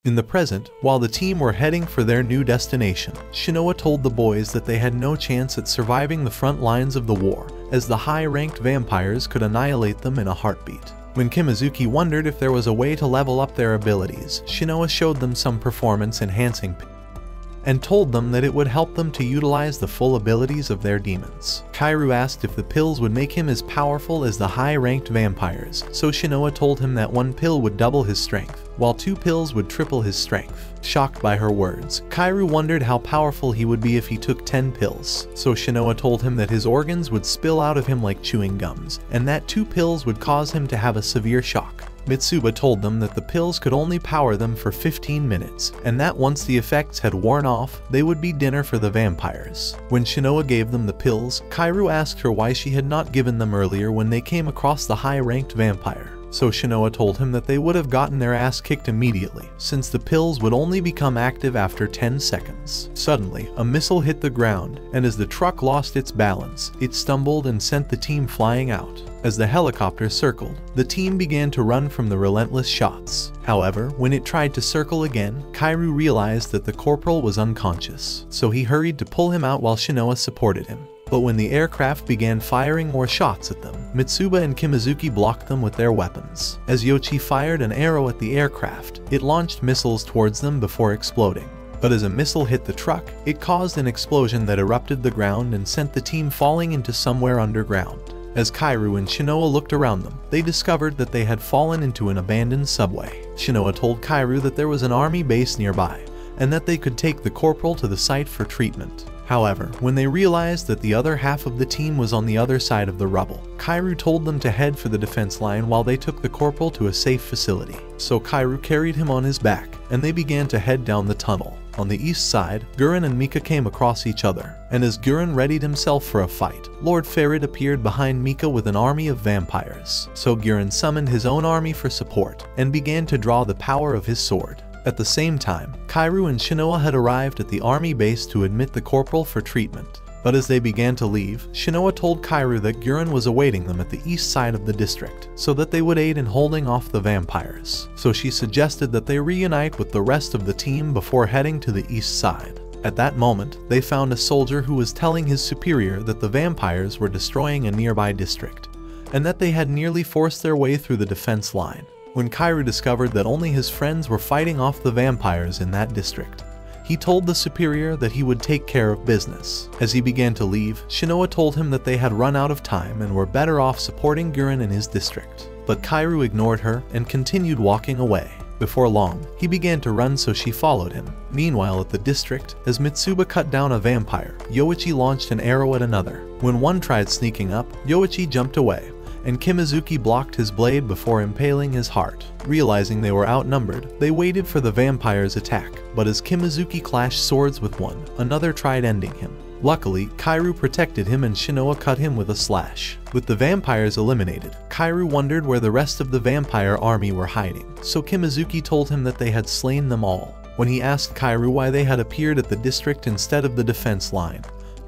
In the present, while the team were heading for their new destination, Shinoa told the boys that they had no chance at surviving the front lines of the war, as the high-ranked vampires could annihilate them in a heartbeat. When Kimizuki wondered if there was a way to level up their abilities, Shinoa showed them some performance enhancing and told them that it would help them to utilize the full abilities of their demons. Kairu asked if the pills would make him as powerful as the high-ranked vampires, so Shinoa told him that one pill would double his strength, while two pills would triple his strength. Shocked by her words, Kairu wondered how powerful he would be if he took 10 pills, so Shinoa told him that his organs would spill out of him like chewing gums, and that two pills would cause him to have a severe shock. Mitsuba told them that the pills could only power them for 15 minutes, and that once the effects had worn off, they would be dinner for the vampires. When Shinoa gave them the pills, Kairu asked her why she had not given them earlier when they came across the high-ranked vampire. So Shinoa told him that they would have gotten their ass kicked immediately, since the pills would only become active after 10 seconds. Suddenly, a missile hit the ground, and as the truck lost its balance, it stumbled and sent the team flying out. As the helicopter circled, the team began to run from the relentless shots. However, when it tried to circle again, Kairu realized that the corporal was unconscious, so he hurried to pull him out while Shinoa supported him but when the aircraft began firing more shots at them, Mitsuba and Kimizuki blocked them with their weapons. As Yoichi fired an arrow at the aircraft, it launched missiles towards them before exploding. But as a missile hit the truck, it caused an explosion that erupted the ground and sent the team falling into somewhere underground. As Kairu and Shinoa looked around them, they discovered that they had fallen into an abandoned subway. Shinoa told Kairu that there was an army base nearby, and that they could take the corporal to the site for treatment. However, when they realized that the other half of the team was on the other side of the rubble, Kairu told them to head for the defense line while they took the corporal to a safe facility. So Kairu carried him on his back, and they began to head down the tunnel. On the east side, Guren and Mika came across each other, and as Guren readied himself for a fight, Lord Farid appeared behind Mika with an army of vampires. So Guren summoned his own army for support, and began to draw the power of his sword. At the same time, Kairu and Shinoa had arrived at the army base to admit the corporal for treatment. But as they began to leave, Shinoa told Kairu that Guren was awaiting them at the east side of the district, so that they would aid in holding off the vampires. So she suggested that they reunite with the rest of the team before heading to the east side. At that moment, they found a soldier who was telling his superior that the vampires were destroying a nearby district, and that they had nearly forced their way through the defense line when Kairu discovered that only his friends were fighting off the vampires in that district. He told the superior that he would take care of business. As he began to leave, Shinoa told him that they had run out of time and were better off supporting Guren in his district. But Kairu ignored her and continued walking away. Before long, he began to run so she followed him. Meanwhile at the district, as Mitsuba cut down a vampire, Yoichi launched an arrow at another. When one tried sneaking up, Yoichi jumped away, and Kimizuki blocked his blade before impaling his heart. Realizing they were outnumbered, they waited for the vampire's attack, but as Kimizuki clashed swords with one, another tried ending him. Luckily, Kairu protected him and Shinoa cut him with a slash. With the vampires eliminated, Kairu wondered where the rest of the vampire army were hiding, so Kimizuki told him that they had slain them all. When he asked Kairu why they had appeared at the district instead of the defense line,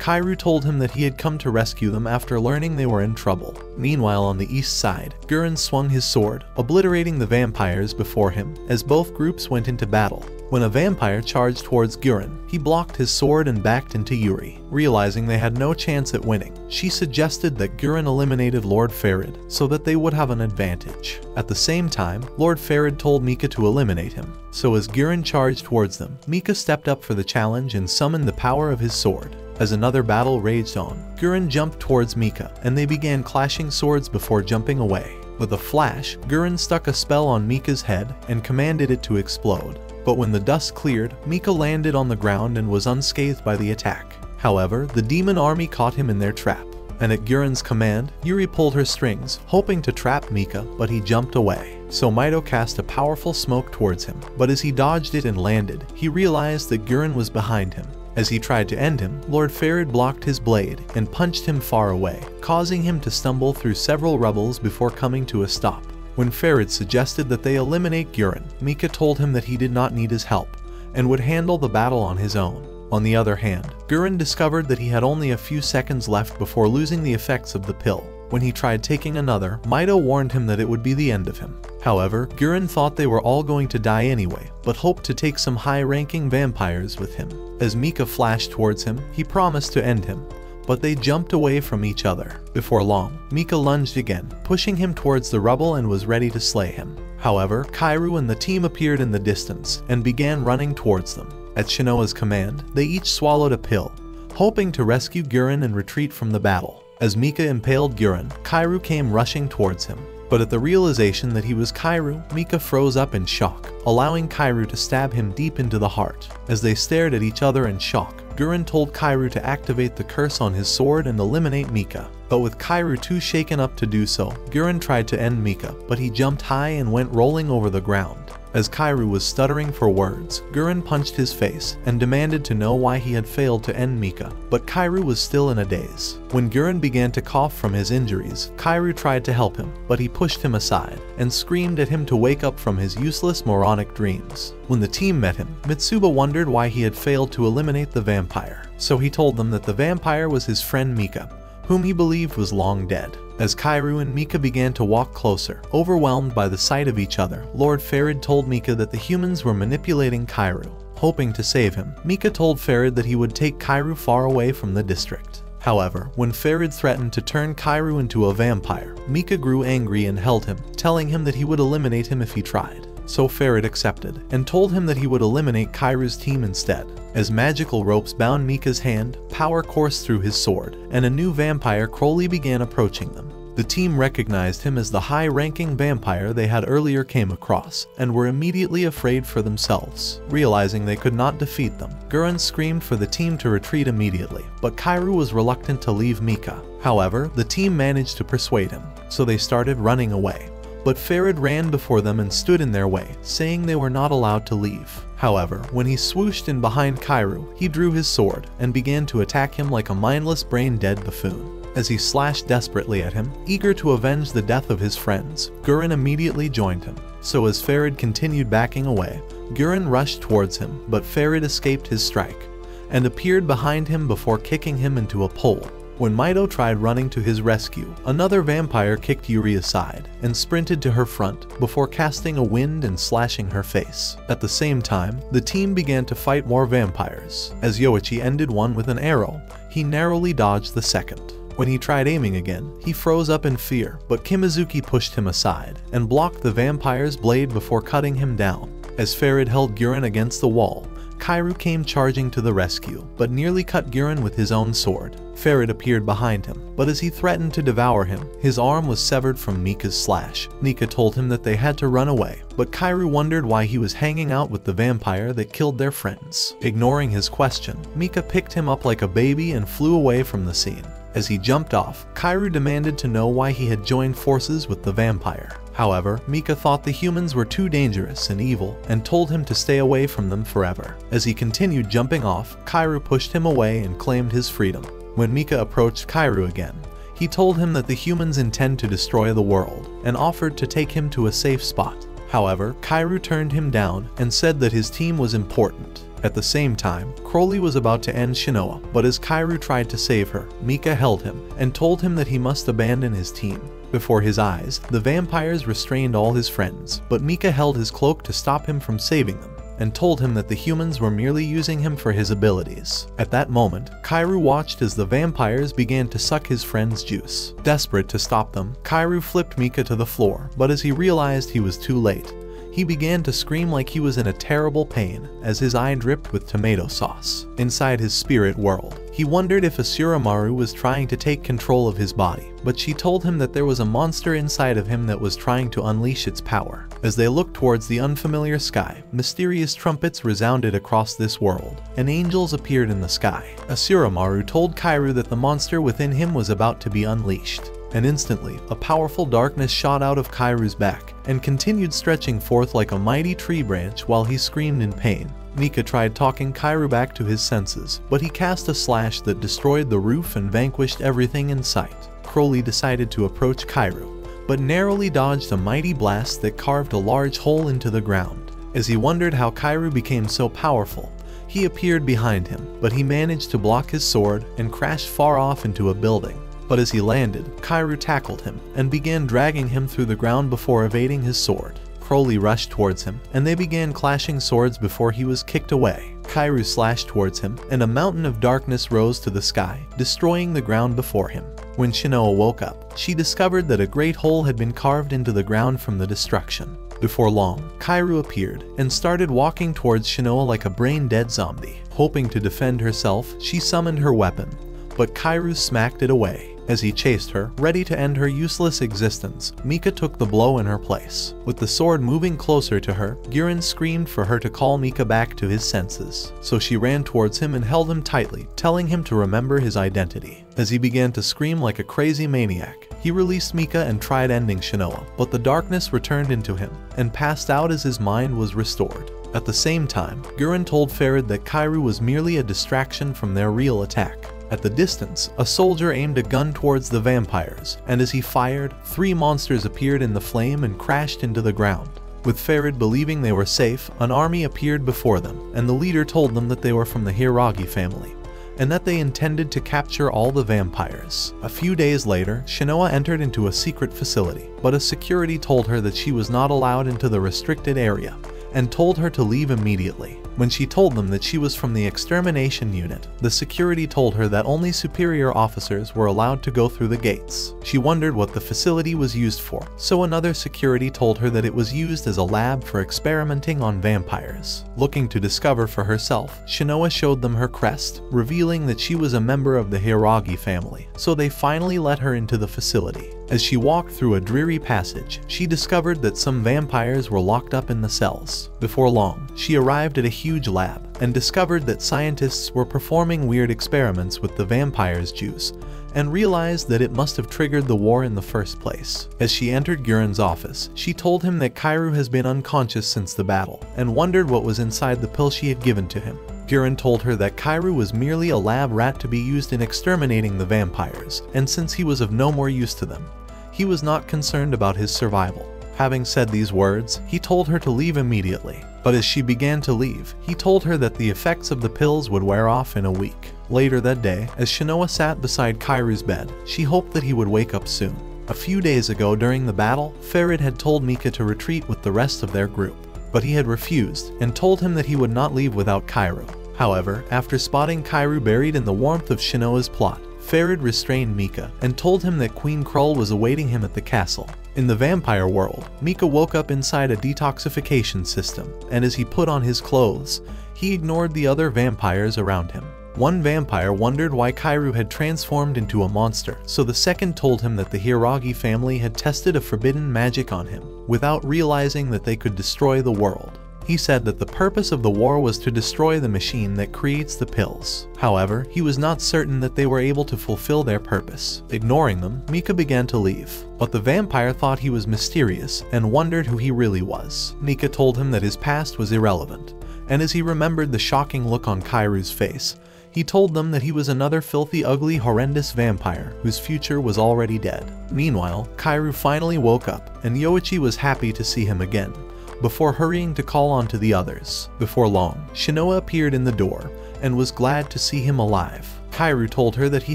Kairu told him that he had come to rescue them after learning they were in trouble. Meanwhile on the east side, Guren swung his sword, obliterating the vampires before him as both groups went into battle. When a vampire charged towards Guren, he blocked his sword and backed into Yuri. Realizing they had no chance at winning, she suggested that Guren eliminated Lord Farid so that they would have an advantage. At the same time, Lord Farid told Mika to eliminate him. So as Guren charged towards them, Mika stepped up for the challenge and summoned the power of his sword. As another battle raged on, Guren jumped towards Mika, and they began clashing swords before jumping away. With a flash, Guren stuck a spell on Mika's head and commanded it to explode. But when the dust cleared, Mika landed on the ground and was unscathed by the attack. However, the demon army caught him in their trap, and at Guren's command, Yuri pulled her strings, hoping to trap Mika, but he jumped away. So Mido cast a powerful smoke towards him, but as he dodged it and landed, he realized that Guren was behind him, as he tried to end him, Lord Farid blocked his blade and punched him far away, causing him to stumble through several rubbles before coming to a stop. When Farid suggested that they eliminate Guren, Mika told him that he did not need his help, and would handle the battle on his own. On the other hand, Guren discovered that he had only a few seconds left before losing the effects of the pill. When he tried taking another, Mido warned him that it would be the end of him. However, Guren thought they were all going to die anyway, but hoped to take some high-ranking vampires with him. As Mika flashed towards him, he promised to end him, but they jumped away from each other. Before long, Mika lunged again, pushing him towards the rubble and was ready to slay him. However, Kairu and the team appeared in the distance and began running towards them. At Shinoa's command, they each swallowed a pill, hoping to rescue Guren and retreat from the battle. As Mika impaled Guren, Kairu came rushing towards him. But at the realization that he was Kairu, Mika froze up in shock, allowing Kairu to stab him deep into the heart. As they stared at each other in shock, Guren told Kairu to activate the curse on his sword and eliminate Mika. But with Kairu too shaken up to do so, Guren tried to end Mika, but he jumped high and went rolling over the ground. As Kairu was stuttering for words, Guren punched his face and demanded to know why he had failed to end Mika, but Kairu was still in a daze. When Guren began to cough from his injuries, Kairu tried to help him, but he pushed him aside and screamed at him to wake up from his useless moronic dreams. When the team met him, Mitsuba wondered why he had failed to eliminate the vampire, so he told them that the vampire was his friend Mika, whom he believed was long dead. As Kairu and Mika began to walk closer, overwhelmed by the sight of each other, Lord Farid told Mika that the humans were manipulating Kairu. Hoping to save him, Mika told Farid that he would take Kairu far away from the district. However, when Farid threatened to turn Kairu into a vampire, Mika grew angry and held him, telling him that he would eliminate him if he tried. So Farid accepted, and told him that he would eliminate Kairu's team instead. As magical ropes bound Mika's hand, power coursed through his sword, and a new vampire Crowley began approaching them. The team recognized him as the high-ranking vampire they had earlier came across, and were immediately afraid for themselves. Realizing they could not defeat them, Guren screamed for the team to retreat immediately, but Kairu was reluctant to leave Mika. However, the team managed to persuade him, so they started running away. But Farid ran before them and stood in their way, saying they were not allowed to leave. However, when he swooshed in behind Kairu, he drew his sword and began to attack him like a mindless brain-dead buffoon. As he slashed desperately at him, eager to avenge the death of his friends, Guren immediately joined him. So as Farid continued backing away, Guren rushed towards him, but Farid escaped his strike, and appeared behind him before kicking him into a pole. When Mito tried running to his rescue, another vampire kicked Yuri aside and sprinted to her front before casting a wind and slashing her face. At the same time, the team began to fight more vampires. As Yoichi ended one with an arrow, he narrowly dodged the second. When he tried aiming again, he froze up in fear, but Kimizuki pushed him aside and blocked the vampire's blade before cutting him down. As Farid held Guren against the wall, Kairu came charging to the rescue, but nearly cut Guren with his own sword. Farid appeared behind him, but as he threatened to devour him, his arm was severed from Mika's slash. Mika told him that they had to run away, but Kairu wondered why he was hanging out with the vampire that killed their friends. Ignoring his question, Mika picked him up like a baby and flew away from the scene. As he jumped off, Kairu demanded to know why he had joined forces with the vampire. However, Mika thought the humans were too dangerous and evil and told him to stay away from them forever. As he continued jumping off, Kairu pushed him away and claimed his freedom. When Mika approached Kairu again, he told him that the humans intend to destroy the world and offered to take him to a safe spot. However, Kairu turned him down and said that his team was important. At the same time, Crowley was about to end Shinoa, but as Kairu tried to save her, Mika held him and told him that he must abandon his team. Before his eyes, the vampires restrained all his friends, but Mika held his cloak to stop him from saving them and told him that the humans were merely using him for his abilities. At that moment, Kairu watched as the vampires began to suck his friend's juice. Desperate to stop them, Kairu flipped Mika to the floor, but as he realized he was too late, he began to scream like he was in a terrible pain as his eye dripped with tomato sauce. Inside his spirit world, he wondered if Asuramaru was trying to take control of his body, but she told him that there was a monster inside of him that was trying to unleash its power. As they looked towards the unfamiliar sky, mysterious trumpets resounded across this world, and angels appeared in the sky. Asuramaru told Kairu that the monster within him was about to be unleashed and instantly a powerful darkness shot out of Kairu's back and continued stretching forth like a mighty tree branch while he screamed in pain. Mika tried talking Kairu back to his senses, but he cast a slash that destroyed the roof and vanquished everything in sight. Crowley decided to approach Kairu, but narrowly dodged a mighty blast that carved a large hole into the ground. As he wondered how Kairu became so powerful, he appeared behind him, but he managed to block his sword and crashed far off into a building. But as he landed, Kairu tackled him and began dragging him through the ground before evading his sword. Crowley rushed towards him, and they began clashing swords before he was kicked away. Kairu slashed towards him, and a mountain of darkness rose to the sky, destroying the ground before him. When Shinoa woke up, she discovered that a great hole had been carved into the ground from the destruction. Before long, Kairu appeared and started walking towards Shinoa like a brain-dead zombie. Hoping to defend herself, she summoned her weapon, but Kairu smacked it away. As he chased her, ready to end her useless existence, Mika took the blow in her place. With the sword moving closer to her, Guren screamed for her to call Mika back to his senses. So she ran towards him and held him tightly, telling him to remember his identity. As he began to scream like a crazy maniac, he released Mika and tried ending Shinoa, but the darkness returned into him and passed out as his mind was restored. At the same time, Guren told Farid that Kairu was merely a distraction from their real attack. At the distance, a soldier aimed a gun towards the vampires, and as he fired, three monsters appeared in the flame and crashed into the ground. With Farid believing they were safe, an army appeared before them, and the leader told them that they were from the Hiragi family, and that they intended to capture all the vampires. A few days later, Shinoa entered into a secret facility, but a security told her that she was not allowed into the restricted area, and told her to leave immediately. When she told them that she was from the extermination unit, the security told her that only superior officers were allowed to go through the gates. She wondered what the facility was used for, so another security told her that it was used as a lab for experimenting on vampires. Looking to discover for herself, Shinoa showed them her crest, revealing that she was a member of the Hiragi family, so they finally let her into the facility. As she walked through a dreary passage, she discovered that some vampires were locked up in the cells. Before long, she arrived at a huge lab and discovered that scientists were performing weird experiments with the vampire's juice and realized that it must have triggered the war in the first place. As she entered Guren's office, she told him that Kairu has been unconscious since the battle and wondered what was inside the pill she had given to him. Guren told her that Kairu was merely a lab rat to be used in exterminating the vampires, and since he was of no more use to them, he was not concerned about his survival. Having said these words, he told her to leave immediately. But as she began to leave, he told her that the effects of the pills would wear off in a week. Later that day, as Shinoa sat beside Kairu's bed, she hoped that he would wake up soon. A few days ago during the battle, Farid had told Mika to retreat with the rest of their group but he had refused and told him that he would not leave without Kairu. However, after spotting Kairu buried in the warmth of Shinoa's plot, Farid restrained Mika and told him that Queen Krull was awaiting him at the castle. In the vampire world, Mika woke up inside a detoxification system, and as he put on his clothes, he ignored the other vampires around him. One vampire wondered why Kairu had transformed into a monster, so the second told him that the Hiragi family had tested a forbidden magic on him, without realizing that they could destroy the world. He said that the purpose of the war was to destroy the machine that creates the pills. However, he was not certain that they were able to fulfill their purpose. Ignoring them, Mika began to leave. But the vampire thought he was mysterious and wondered who he really was. Mika told him that his past was irrelevant, and as he remembered the shocking look on Kairu's face, he told them that he was another filthy, ugly, horrendous vampire whose future was already dead. Meanwhile, Kairu finally woke up, and Yoichi was happy to see him again, before hurrying to call on to the others. Before long, Shinoa appeared in the door, and was glad to see him alive. Kairu told her that he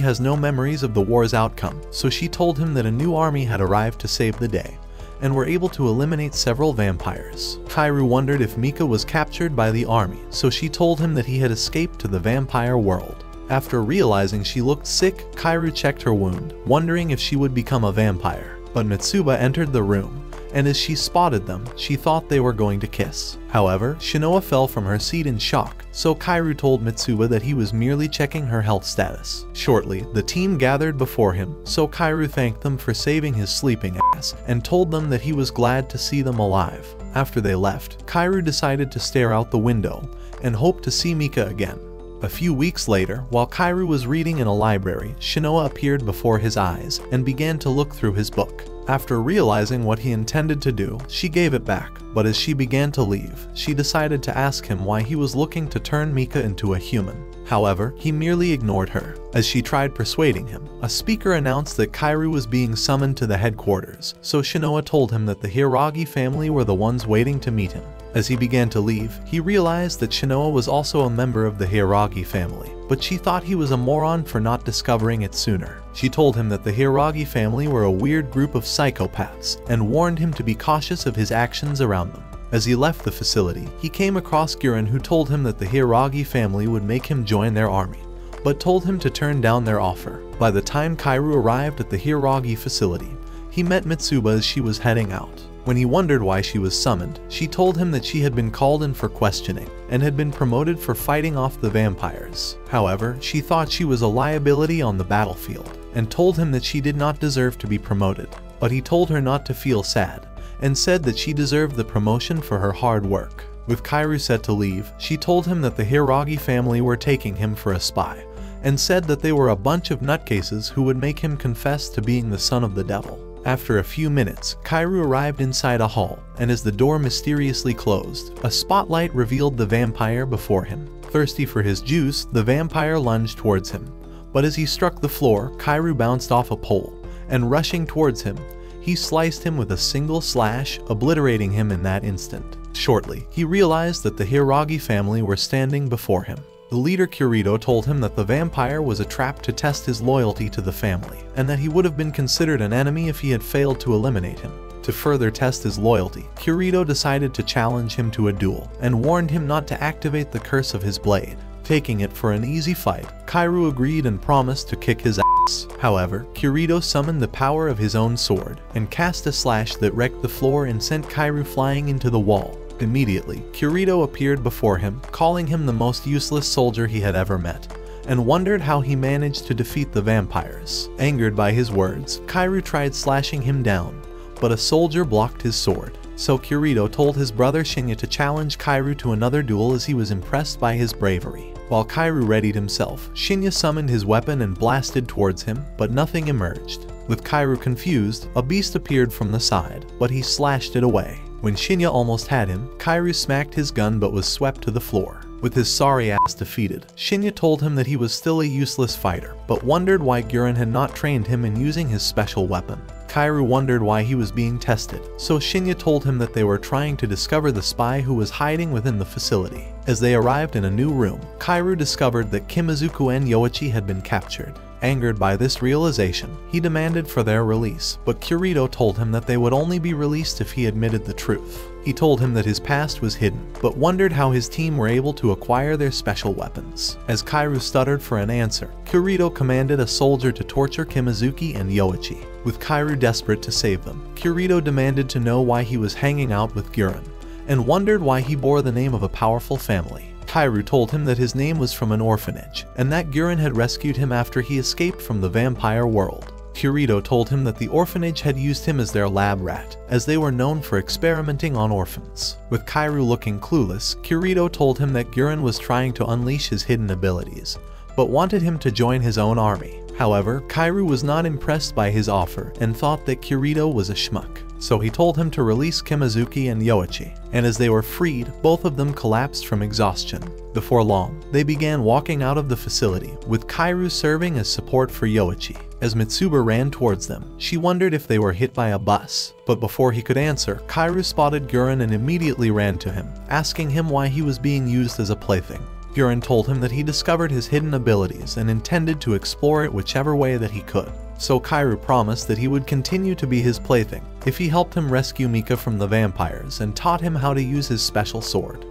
has no memories of the war's outcome, so she told him that a new army had arrived to save the day and were able to eliminate several vampires. Kairu wondered if Mika was captured by the army, so she told him that he had escaped to the vampire world. After realizing she looked sick, Kairu checked her wound, wondering if she would become a vampire. But Mitsuba entered the room, and as she spotted them, she thought they were going to kiss. However, Shinoa fell from her seat in shock, so Kairu told Mitsuba that he was merely checking her health status. Shortly, the team gathered before him, so Kairu thanked them for saving his sleeping ass, and told them that he was glad to see them alive. After they left, Kairu decided to stare out the window, and hoped to see Mika again. A few weeks later, while Kairu was reading in a library, Shinoa appeared before his eyes and began to look through his book. After realizing what he intended to do, she gave it back, but as she began to leave, she decided to ask him why he was looking to turn Mika into a human. However, he merely ignored her. As she tried persuading him, a speaker announced that Kairu was being summoned to the headquarters, so Shinoa told him that the Hiragi family were the ones waiting to meet him. As he began to leave, he realized that Shinoa was also a member of the Hiragi family, but she thought he was a moron for not discovering it sooner. She told him that the Hiragi family were a weird group of psychopaths and warned him to be cautious of his actions around them. As he left the facility, he came across Guren who told him that the Hiragi family would make him join their army, but told him to turn down their offer. By the time Kairu arrived at the Hiragi facility, he met Mitsuba as she was heading out. When he wondered why she was summoned, she told him that she had been called in for questioning and had been promoted for fighting off the vampires. However, she thought she was a liability on the battlefield and told him that she did not deserve to be promoted. But he told her not to feel sad and said that she deserved the promotion for her hard work. With Kairu set to leave, she told him that the Hiragi family were taking him for a spy and said that they were a bunch of nutcases who would make him confess to being the son of the devil. After a few minutes, Kairu arrived inside a hall, and as the door mysteriously closed, a spotlight revealed the vampire before him. Thirsty for his juice, the vampire lunged towards him. But as he struck the floor, Kairu bounced off a pole, and rushing towards him, he sliced him with a single slash, obliterating him in that instant. Shortly, he realized that the Hiragi family were standing before him. The leader Kirito told him that the vampire was a trap to test his loyalty to the family, and that he would have been considered an enemy if he had failed to eliminate him. To further test his loyalty, Kirito decided to challenge him to a duel, and warned him not to activate the curse of his blade. Taking it for an easy fight, Kairu agreed and promised to kick his ass. However, Kirito summoned the power of his own sword, and cast a slash that wrecked the floor and sent Kairu flying into the wall. Immediately, Kirito appeared before him, calling him the most useless soldier he had ever met, and wondered how he managed to defeat the vampires. Angered by his words, Kairu tried slashing him down, but a soldier blocked his sword. So Kirito told his brother Shinya to challenge Kairu to another duel as he was impressed by his bravery. While Kairu readied himself, Shinya summoned his weapon and blasted towards him, but nothing emerged. With Kairu confused, a beast appeared from the side, but he slashed it away. When Shinya almost had him, Kairu smacked his gun but was swept to the floor. With his sorry ass defeated, Shinya told him that he was still a useless fighter, but wondered why Guren had not trained him in using his special weapon. Kairu wondered why he was being tested, so Shinya told him that they were trying to discover the spy who was hiding within the facility. As they arrived in a new room, Kairu discovered that Kimizuki and Yoichi had been captured. Angered by this realization, he demanded for their release, but Kirito told him that they would only be released if he admitted the truth. He told him that his past was hidden, but wondered how his team were able to acquire their special weapons. As Kairu stuttered for an answer, Kirito commanded a soldier to torture Kimizuki and Yoichi. With Kairu desperate to save them, Kirito demanded to know why he was hanging out with Guren, and wondered why he bore the name of a powerful family. Kairu told him that his name was from an orphanage, and that Guren had rescued him after he escaped from the vampire world. Kirito told him that the orphanage had used him as their lab rat, as they were known for experimenting on orphans. With Kairu looking clueless, Kirito told him that Guren was trying to unleash his hidden abilities, but wanted him to join his own army. However, Kairu was not impressed by his offer and thought that Kirito was a schmuck. So he told him to release Kimizuki and Yoichi, and as they were freed, both of them collapsed from exhaustion. Before long, they began walking out of the facility, with Kairu serving as support for Yoichi. As Mitsuba ran towards them, she wondered if they were hit by a bus. But before he could answer, Kairu spotted Guren and immediately ran to him, asking him why he was being used as a plaything. Guren told him that he discovered his hidden abilities and intended to explore it whichever way that he could. So Kairu promised that he would continue to be his plaything if he helped him rescue Mika from the vampires and taught him how to use his special sword.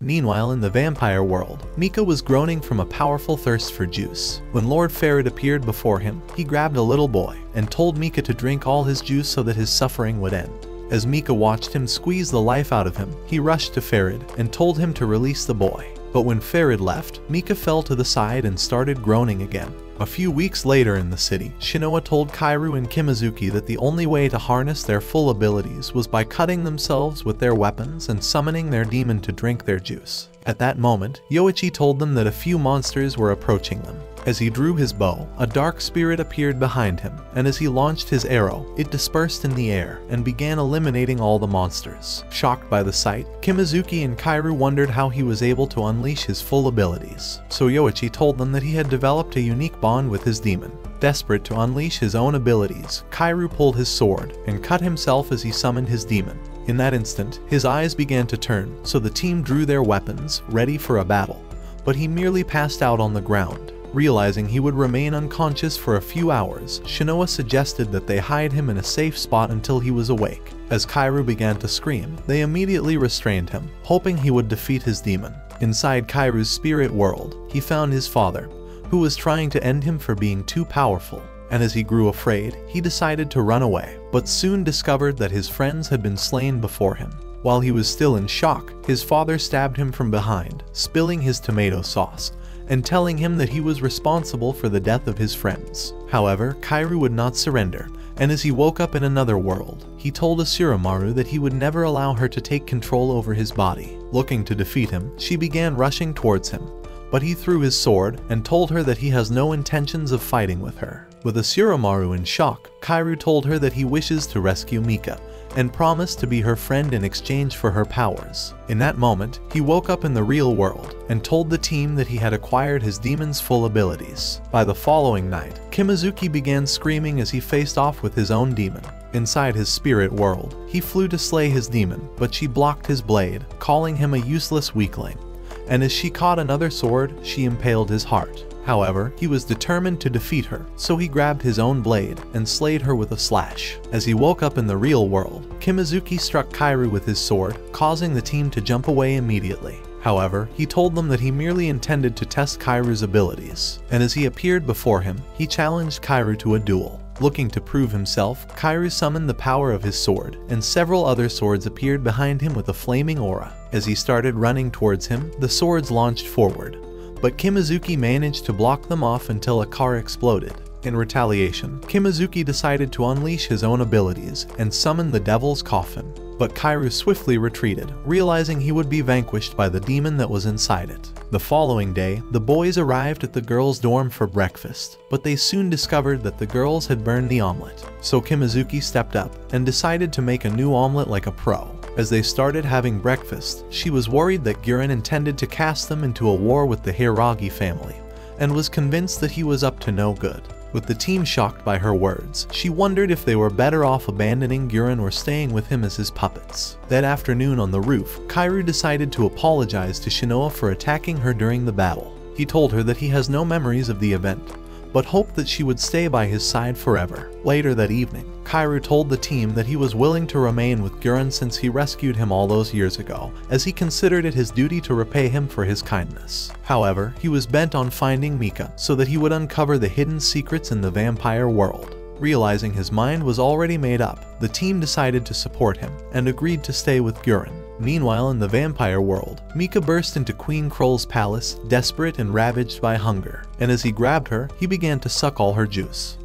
Meanwhile, in the vampire world, Mika was groaning from a powerful thirst for juice. When Lord Farid appeared before him, he grabbed a little boy and told Mika to drink all his juice so that his suffering would end. As Mika watched him squeeze the life out of him, he rushed to Farid and told him to release the boy. But when Farid left, Mika fell to the side and started groaning again. A few weeks later in the city, Shinoa told Kairu and Kimizuki that the only way to harness their full abilities was by cutting themselves with their weapons and summoning their demon to drink their juice. At that moment, Yoichi told them that a few monsters were approaching them. As he drew his bow, a dark spirit appeared behind him, and as he launched his arrow, it dispersed in the air and began eliminating all the monsters. Shocked by the sight, Kimizuki and Kairu wondered how he was able to unleash his full abilities. So Yoichi told them that he had developed a unique bond with his demon. Desperate to unleash his own abilities, Kairu pulled his sword and cut himself as he summoned his demon. In that instant, his eyes began to turn, so the team drew their weapons, ready for a battle. But he merely passed out on the ground. Realizing he would remain unconscious for a few hours, Shinoa suggested that they hide him in a safe spot until he was awake. As Kairu began to scream, they immediately restrained him, hoping he would defeat his demon. Inside Kairu's spirit world, he found his father, who was trying to end him for being too powerful. And as he grew afraid, he decided to run away, but soon discovered that his friends had been slain before him. While he was still in shock, his father stabbed him from behind, spilling his tomato sauce, and telling him that he was responsible for the death of his friends. However, Kairu would not surrender, and as he woke up in another world, he told Asuramaru that he would never allow her to take control over his body. Looking to defeat him, she began rushing towards him, but he threw his sword and told her that he has no intentions of fighting with her. With Asuramaru in shock, Kairu told her that he wishes to rescue Mika, and promised to be her friend in exchange for her powers. In that moment, he woke up in the real world and told the team that he had acquired his demon's full abilities. By the following night, Kimizuki began screaming as he faced off with his own demon. Inside his spirit world, he flew to slay his demon, but she blocked his blade, calling him a useless weakling. And as she caught another sword, she impaled his heart. However, he was determined to defeat her, so he grabbed his own blade and slayed her with a slash. As he woke up in the real world, Kimizuki struck Kairu with his sword, causing the team to jump away immediately. However, he told them that he merely intended to test Kairu's abilities, and as he appeared before him, he challenged Kairu to a duel. Looking to prove himself, Kairu summoned the power of his sword, and several other swords appeared behind him with a flaming aura. As he started running towards him, the swords launched forward, but Kimizuki managed to block them off until a car exploded. In retaliation, Kimizuki decided to unleash his own abilities and summon the Devil's Coffin, but Kairu swiftly retreated, realizing he would be vanquished by the demon that was inside it. The following day, the boys arrived at the girls' dorm for breakfast, but they soon discovered that the girls had burned the omelet. So Kimizuki stepped up and decided to make a new omelet like a pro. As they started having breakfast, she was worried that Guren intended to cast them into a war with the Hiragi family, and was convinced that he was up to no good. With the team shocked by her words, she wondered if they were better off abandoning Guren or staying with him as his puppets. That afternoon on the roof, Kairu decided to apologize to Shinoa for attacking her during the battle. He told her that he has no memories of the event, but hoped that she would stay by his side forever. Later that evening, Kairu told the team that he was willing to remain with Guren since he rescued him all those years ago, as he considered it his duty to repay him for his kindness. However, he was bent on finding Mika so that he would uncover the hidden secrets in the vampire world. Realizing his mind was already made up, the team decided to support him and agreed to stay with Guren. Meanwhile, in the vampire world, Mika burst into Queen Krul's palace, desperate and ravaged by hunger, and as he grabbed her, he began to suck all her juice.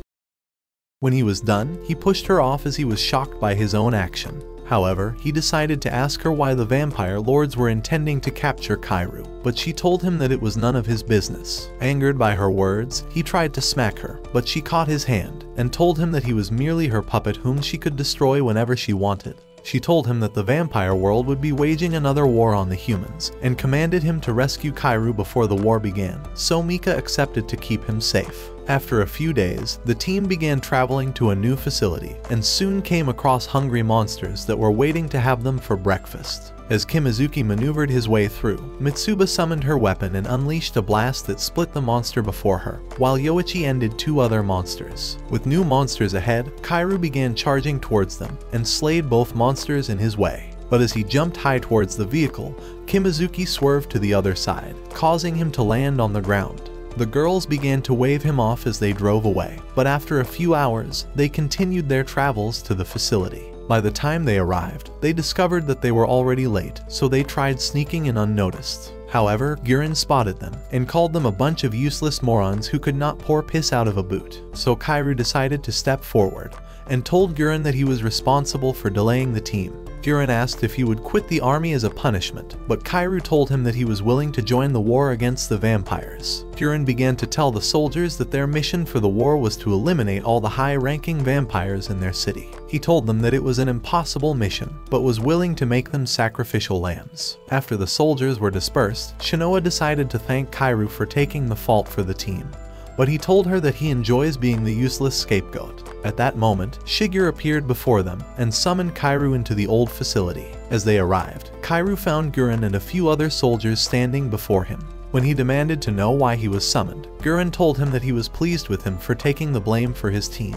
When he was done, he pushed her off as he was shocked by his own action. However, he decided to ask her why the vampire lords were intending to capture Kairu, but she told him that it was none of his business. Angered by her words, he tried to smack her, but she caught his hand and told him that he was merely her puppet whom she could destroy whenever she wanted. She told him that the vampire world would be waging another war on the humans, and commanded him to rescue Kairu before the war began, so Mika accepted to keep him safe. After a few days, the team began traveling to a new facility, and soon came across hungry monsters that were waiting to have them for breakfast. As Kimizuki maneuvered his way through, Mitsuba summoned her weapon and unleashed a blast that split the monster before her, while Yoichi ended two other monsters. With new monsters ahead, Kairu began charging towards them, and slayed both monsters in his way. But as he jumped high towards the vehicle, Kimizuki swerved to the other side, causing him to land on the ground. The girls began to wave him off as they drove away, but after a few hours, they continued their travels to the facility. By the time they arrived, they discovered that they were already late, so they tried sneaking in unnoticed. However, Guren spotted them and called them a bunch of useless morons who could not pour piss out of a boot. So Kairu decided to step forward and told Guren that he was responsible for delaying the team. Guren asked if he would quit the army as a punishment, but Kairu told him that he was willing to join the war against the vampires. Guren began to tell the soldiers that their mission for the war was to eliminate all the high-ranking vampires in their city. He told them that it was an impossible mission, but was willing to make them sacrificial lambs. After the soldiers were dispersed, Shinoa decided to thank Kairu for taking the fault for the team but he told her that he enjoys being the useless scapegoat. At that moment, Shigure appeared before them and summoned Kairu into the old facility. As they arrived, Kairu found Guren and a few other soldiers standing before him. When he demanded to know why he was summoned, Guren told him that he was pleased with him for taking the blame for his team,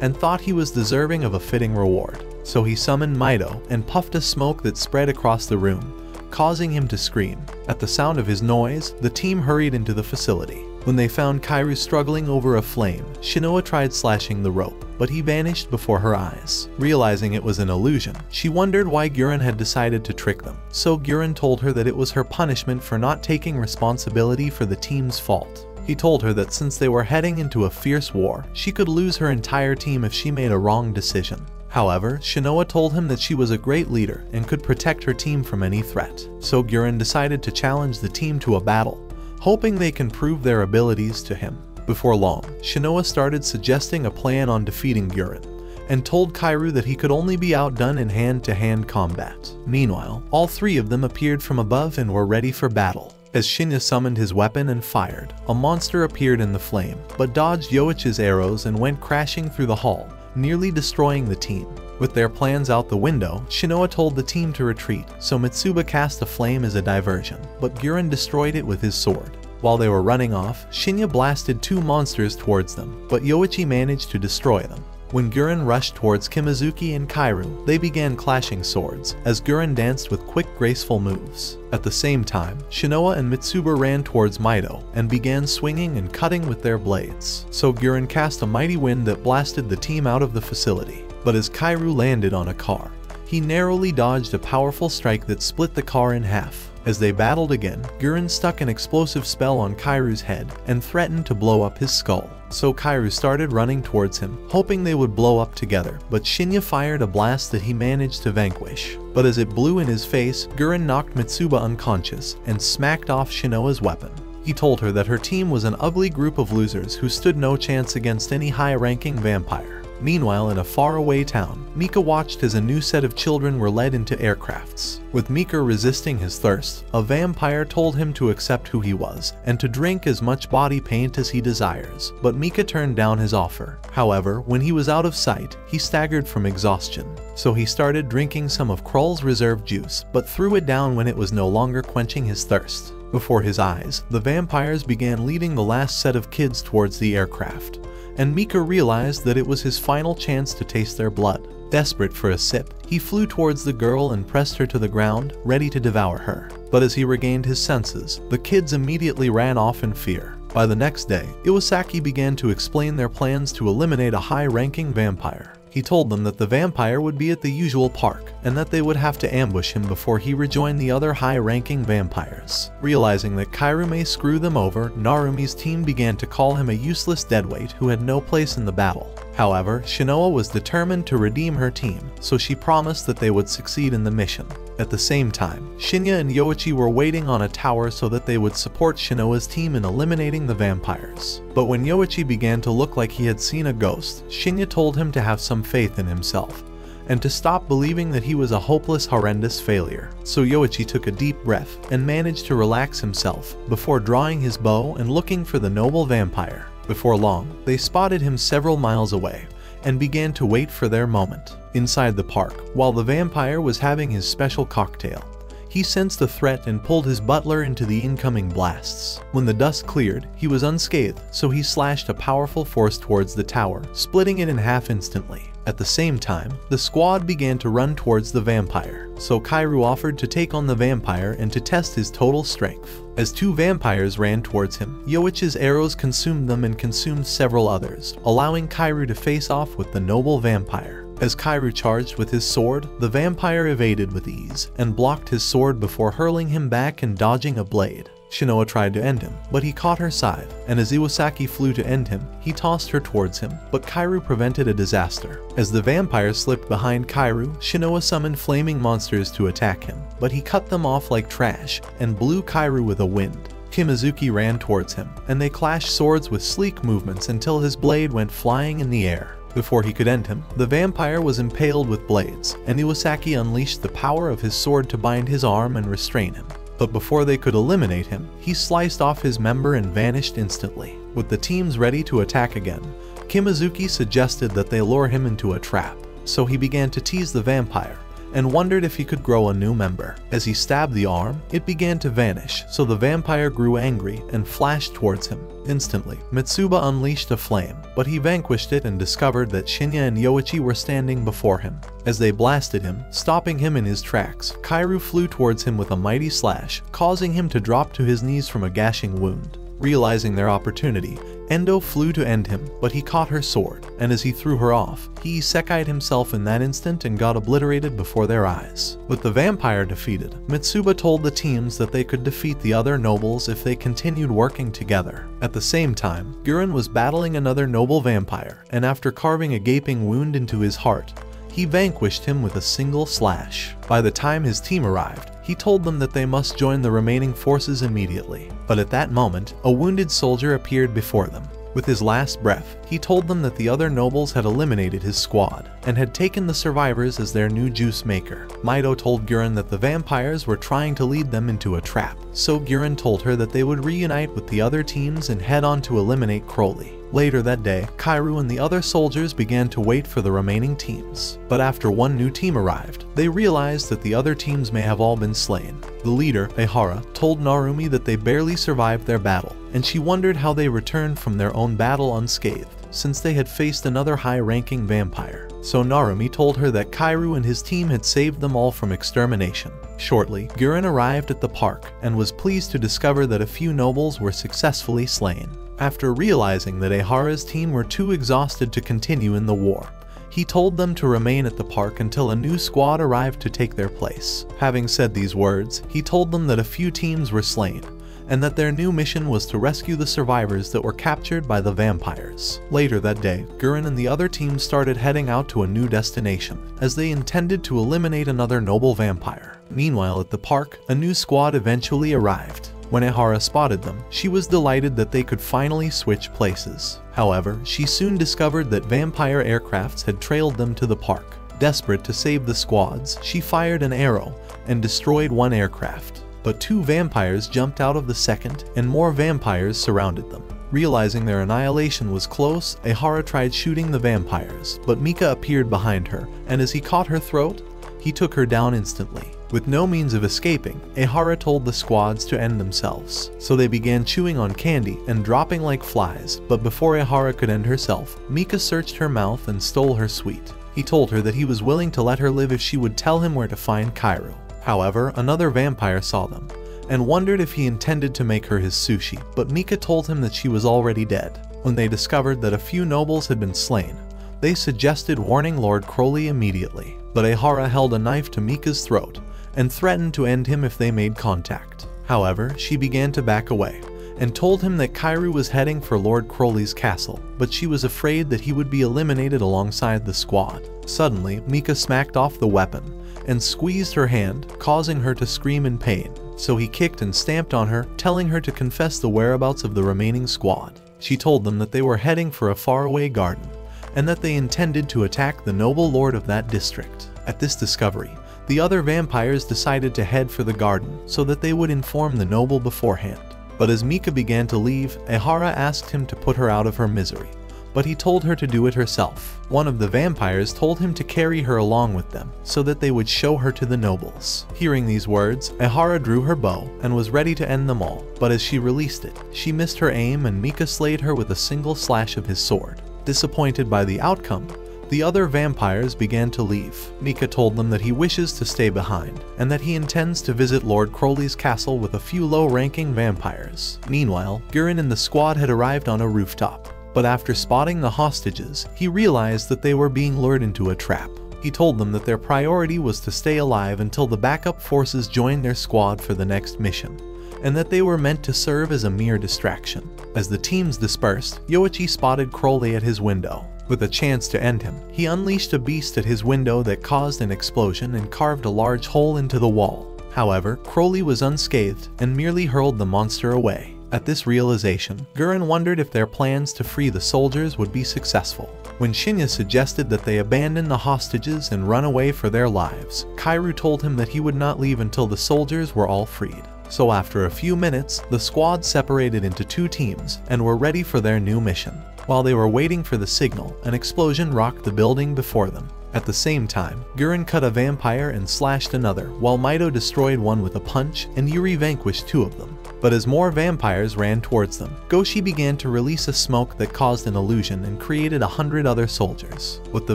and thought he was deserving of a fitting reward. So he summoned Mido and puffed a smoke that spread across the room, causing him to scream. At the sound of his noise, the team hurried into the facility. When they found Kairu struggling over a flame, Shinoa tried slashing the rope, but he vanished before her eyes. Realizing it was an illusion, she wondered why Guren had decided to trick them, so Guren told her that it was her punishment for not taking responsibility for the team's fault. He told her that since they were heading into a fierce war, she could lose her entire team if she made a wrong decision. However, Shinoa told him that she was a great leader and could protect her team from any threat, so Guren decided to challenge the team to a battle, hoping they can prove their abilities to him. Before long, Shinoa started suggesting a plan on defeating Guren, and told Kairu that he could only be outdone in hand-to-hand -hand combat. Meanwhile, all three of them appeared from above and were ready for battle. As Shinya summoned his weapon and fired, a monster appeared in the flame, but dodged Yoichi's arrows and went crashing through the hall, nearly destroying the team. With their plans out the window, Shinoa told the team to retreat, so Mitsuba cast a flame as a diversion, but Guren destroyed it with his sword. While they were running off, Shinya blasted two monsters towards them, but Yoichi managed to destroy them. When Guren rushed towards Kimizuki and Kairu, they began clashing swords, as Guren danced with quick graceful moves. At the same time, Shinoa and Mitsuba ran towards Mito, and began swinging and cutting with their blades. So Guren cast a mighty wind that blasted the team out of the facility. But as Kairu landed on a car, he narrowly dodged a powerful strike that split the car in half. As they battled again, Guren stuck an explosive spell on Kairu's head and threatened to blow up his skull. So Kairu started running towards him, hoping they would blow up together, but Shinya fired a blast that he managed to vanquish. But as it blew in his face, Guren knocked Mitsuba unconscious and smacked off Shinoa's weapon. He told her that her team was an ugly group of losers who stood no chance against any high-ranking vampire. Meanwhile, in a faraway town, Mika watched as a new set of children were led into aircrafts. With Mika resisting his thirst, a vampire told him to accept who he was and to drink as much body paint as he desires, but Mika turned down his offer. However, when he was out of sight, he staggered from exhaustion, so he started drinking some of Krul's reserve juice, but threw it down when it was no longer quenching his thirst. Before his eyes, the vampires began leading the last set of kids towards the aircraft and Mika realized that it was his final chance to taste their blood. Desperate for a sip, he flew towards the girl and pressed her to the ground, ready to devour her. But as he regained his senses, the kids immediately ran off in fear. By the next day, Iwasaki began to explain their plans to eliminate a high-ranking vampire. He told them that the vampire would be at the usual park, and that they would have to ambush him before he rejoined the other high-ranking vampires. Realizing that Kairu may screw them over, Narumi's team began to call him a useless deadweight who had no place in the battle. However, Shinoa was determined to redeem her team, so she promised that they would succeed in the mission. At the same time, Shinya and Yoichi were waiting on a tower so that they would support Shinoa's team in eliminating the vampires. But when Yoichi began to look like he had seen a ghost, Shinya told him to have some faith in himself, and to stop believing that he was a hopeless, horrendous failure. So Yoichi took a deep breath and managed to relax himself before drawing his bow and looking for the noble vampire. Before long, they spotted him several miles away and began to wait for their moment. Inside the park, while the vampire was having his special cocktail, he sensed the threat and pulled his butler into the incoming blasts. When the dust cleared, he was unscathed, so he slashed a powerful force towards the tower, splitting it in half instantly. At the same time, the squad began to run towards the vampire, so Kairu offered to take on the vampire and to test his total strength. As two vampires ran towards him, Yoichi's arrows consumed them and consumed several others, allowing Kairu to face off with the noble vampire. As Kairu charged with his sword, the vampire evaded with ease and blocked his sword before hurling him back and dodging a blade. Shinoa tried to end him, but he caught her scythe, and as Iwasaki flew to end him, he tossed her towards him, but Kairu prevented a disaster. As the vampire slipped behind Kairu, Shinoa summoned flaming monsters to attack him, but he cut them off like trash and blew Kairu with a wind. Kimizuki ran towards him, and they clashed swords with sleek movements until his blade went flying in the air. Before he could end him, the vampire was impaled with blades, and Iwasaki unleashed the power of his sword to bind his arm and restrain him. But before they could eliminate him, he sliced off his member and vanished instantly. With the teams ready to attack again, Kimizuki suggested that they lure him into a trap, so he began to tease the vampire and wondered if he could grow a new member. As he stabbed the arm, it began to vanish, so the vampire grew angry and flashed towards him. Instantly, Mitsuba unleashed a flame, but he vanquished it and discovered that Shinya and Yoichi were standing before him. As they blasted him, stopping him in his tracks, Kairu flew towards him with a mighty slash, causing him to drop to his knees from a gashing wound. Realizing their opportunity, Endo flew to end him, but he caught her sword, and as he threw her off, he isekai'd himself in that instant and got obliterated before their eyes. With the vampire defeated, Mitsuba told the teams that they could defeat the other nobles if they continued working together. At the same time, Guren was battling another noble vampire, and after carving a gaping wound into his heart, he vanquished him with a single slash. By the time his team arrived, he told them that they must join the remaining forces immediately. But at that moment, a wounded soldier appeared before them. With his last breath, he told them that the other nobles had eliminated his squad and had taken the survivors as their new juice maker. Mito told Guren that the vampires were trying to lead them into a trap, so Guren told her that they would reunite with the other teams and head on to eliminate Crowley. Later that day, Kairu and the other soldiers began to wait for the remaining teams. But after one new team arrived, they realized that the other teams may have all been slain. The leader, Ehara, told Narumi that they barely survived their battle, and she wondered how they returned from their own battle unscathed, since they had faced another high-ranking vampire. So Narumi told her that Kairu and his team had saved them all from extermination. Shortly, Guren arrived at the park and was pleased to discover that a few nobles were successfully slain. After realizing that Ehara's team were too exhausted to continue in the war, he told them to remain at the park until a new squad arrived to take their place. Having said these words, he told them that a few teams were slain, and that their new mission was to rescue the survivors that were captured by the vampires. Later that day, Guren and the other teams started heading out to a new destination, as they intended to eliminate another noble vampire. Meanwhile at the park, a new squad eventually arrived. When Ehara spotted them, she was delighted that they could finally switch places. However, she soon discovered that vampire aircrafts had trailed them to the park. Desperate to save the squads, she fired an arrow and destroyed one aircraft. But two vampires jumped out of the second, and more vampires surrounded them. Realizing their annihilation was close, Ehara tried shooting the vampires, but Mika appeared behind her, and as he caught her throat, he took her down instantly. With no means of escaping, Ehara told the squads to end themselves, so they began chewing on candy and dropping like flies, but before Ehara could end herself, Mika searched her mouth and stole her sweet. He told her that he was willing to let her live if she would tell him where to find Kairu. However, another vampire saw them, and wondered if he intended to make her his sushi, but Mika told him that she was already dead. When they discovered that a few nobles had been slain, they suggested warning Lord Crowley immediately, but Ehara held a knife to Mika's throat and threatened to end him if they made contact. However, she began to back away and told him that Kairu was heading for Lord Crowley's castle, but she was afraid that he would be eliminated alongside the squad. Suddenly, Mika smacked off the weapon and squeezed her hand, causing her to scream in pain. So he kicked and stamped on her, telling her to confess the whereabouts of the remaining squad. She told them that they were heading for a faraway garden, and that they intended to attack the noble lord of that district. At this discovery, the other vampires decided to head for the garden so that they would inform the noble beforehand. But as Mika began to leave, Ehara asked him to put her out of her misery, but he told her to do it herself. One of the vampires told him to carry her along with them so that they would show her to the nobles. Hearing these words, Ehara drew her bow and was ready to end them all, but as she released it, she missed her aim and Mika slayed her with a single slash of his sword. Disappointed by the outcome, the other vampires began to leave. Mika told them that he wishes to stay behind, and that he intends to visit Lord Crowley's castle with a few low-ranking vampires. Meanwhile, Guren and the squad had arrived on a rooftop, but after spotting the hostages, he realized that they were being lured into a trap. He told them that their priority was to stay alive until the backup forces joined their squad for the next mission, and that they were meant to serve as a mere distraction. As the teams dispersed, Yoichi spotted Crowley at his window. With a chance to end him, he unleashed a beast at his window that caused an explosion and carved a large hole into the wall. However, Crowley was unscathed and merely hurled the monster away. At this realization, Guren wondered if their plans to free the soldiers would be successful. When Shinya suggested that they abandon the hostages and run away for their lives, Kairu told him that he would not leave until the soldiers were all freed. So after a few minutes, the squad separated into two teams and were ready for their new mission. While they were waiting for the signal, an explosion rocked the building before them. At the same time, Guren cut a vampire and slashed another, while Mito destroyed one with a punch and Yuri vanquished two of them. But as more vampires ran towards them, Goshi began to release a smoke that caused an illusion and created a hundred other soldiers. With the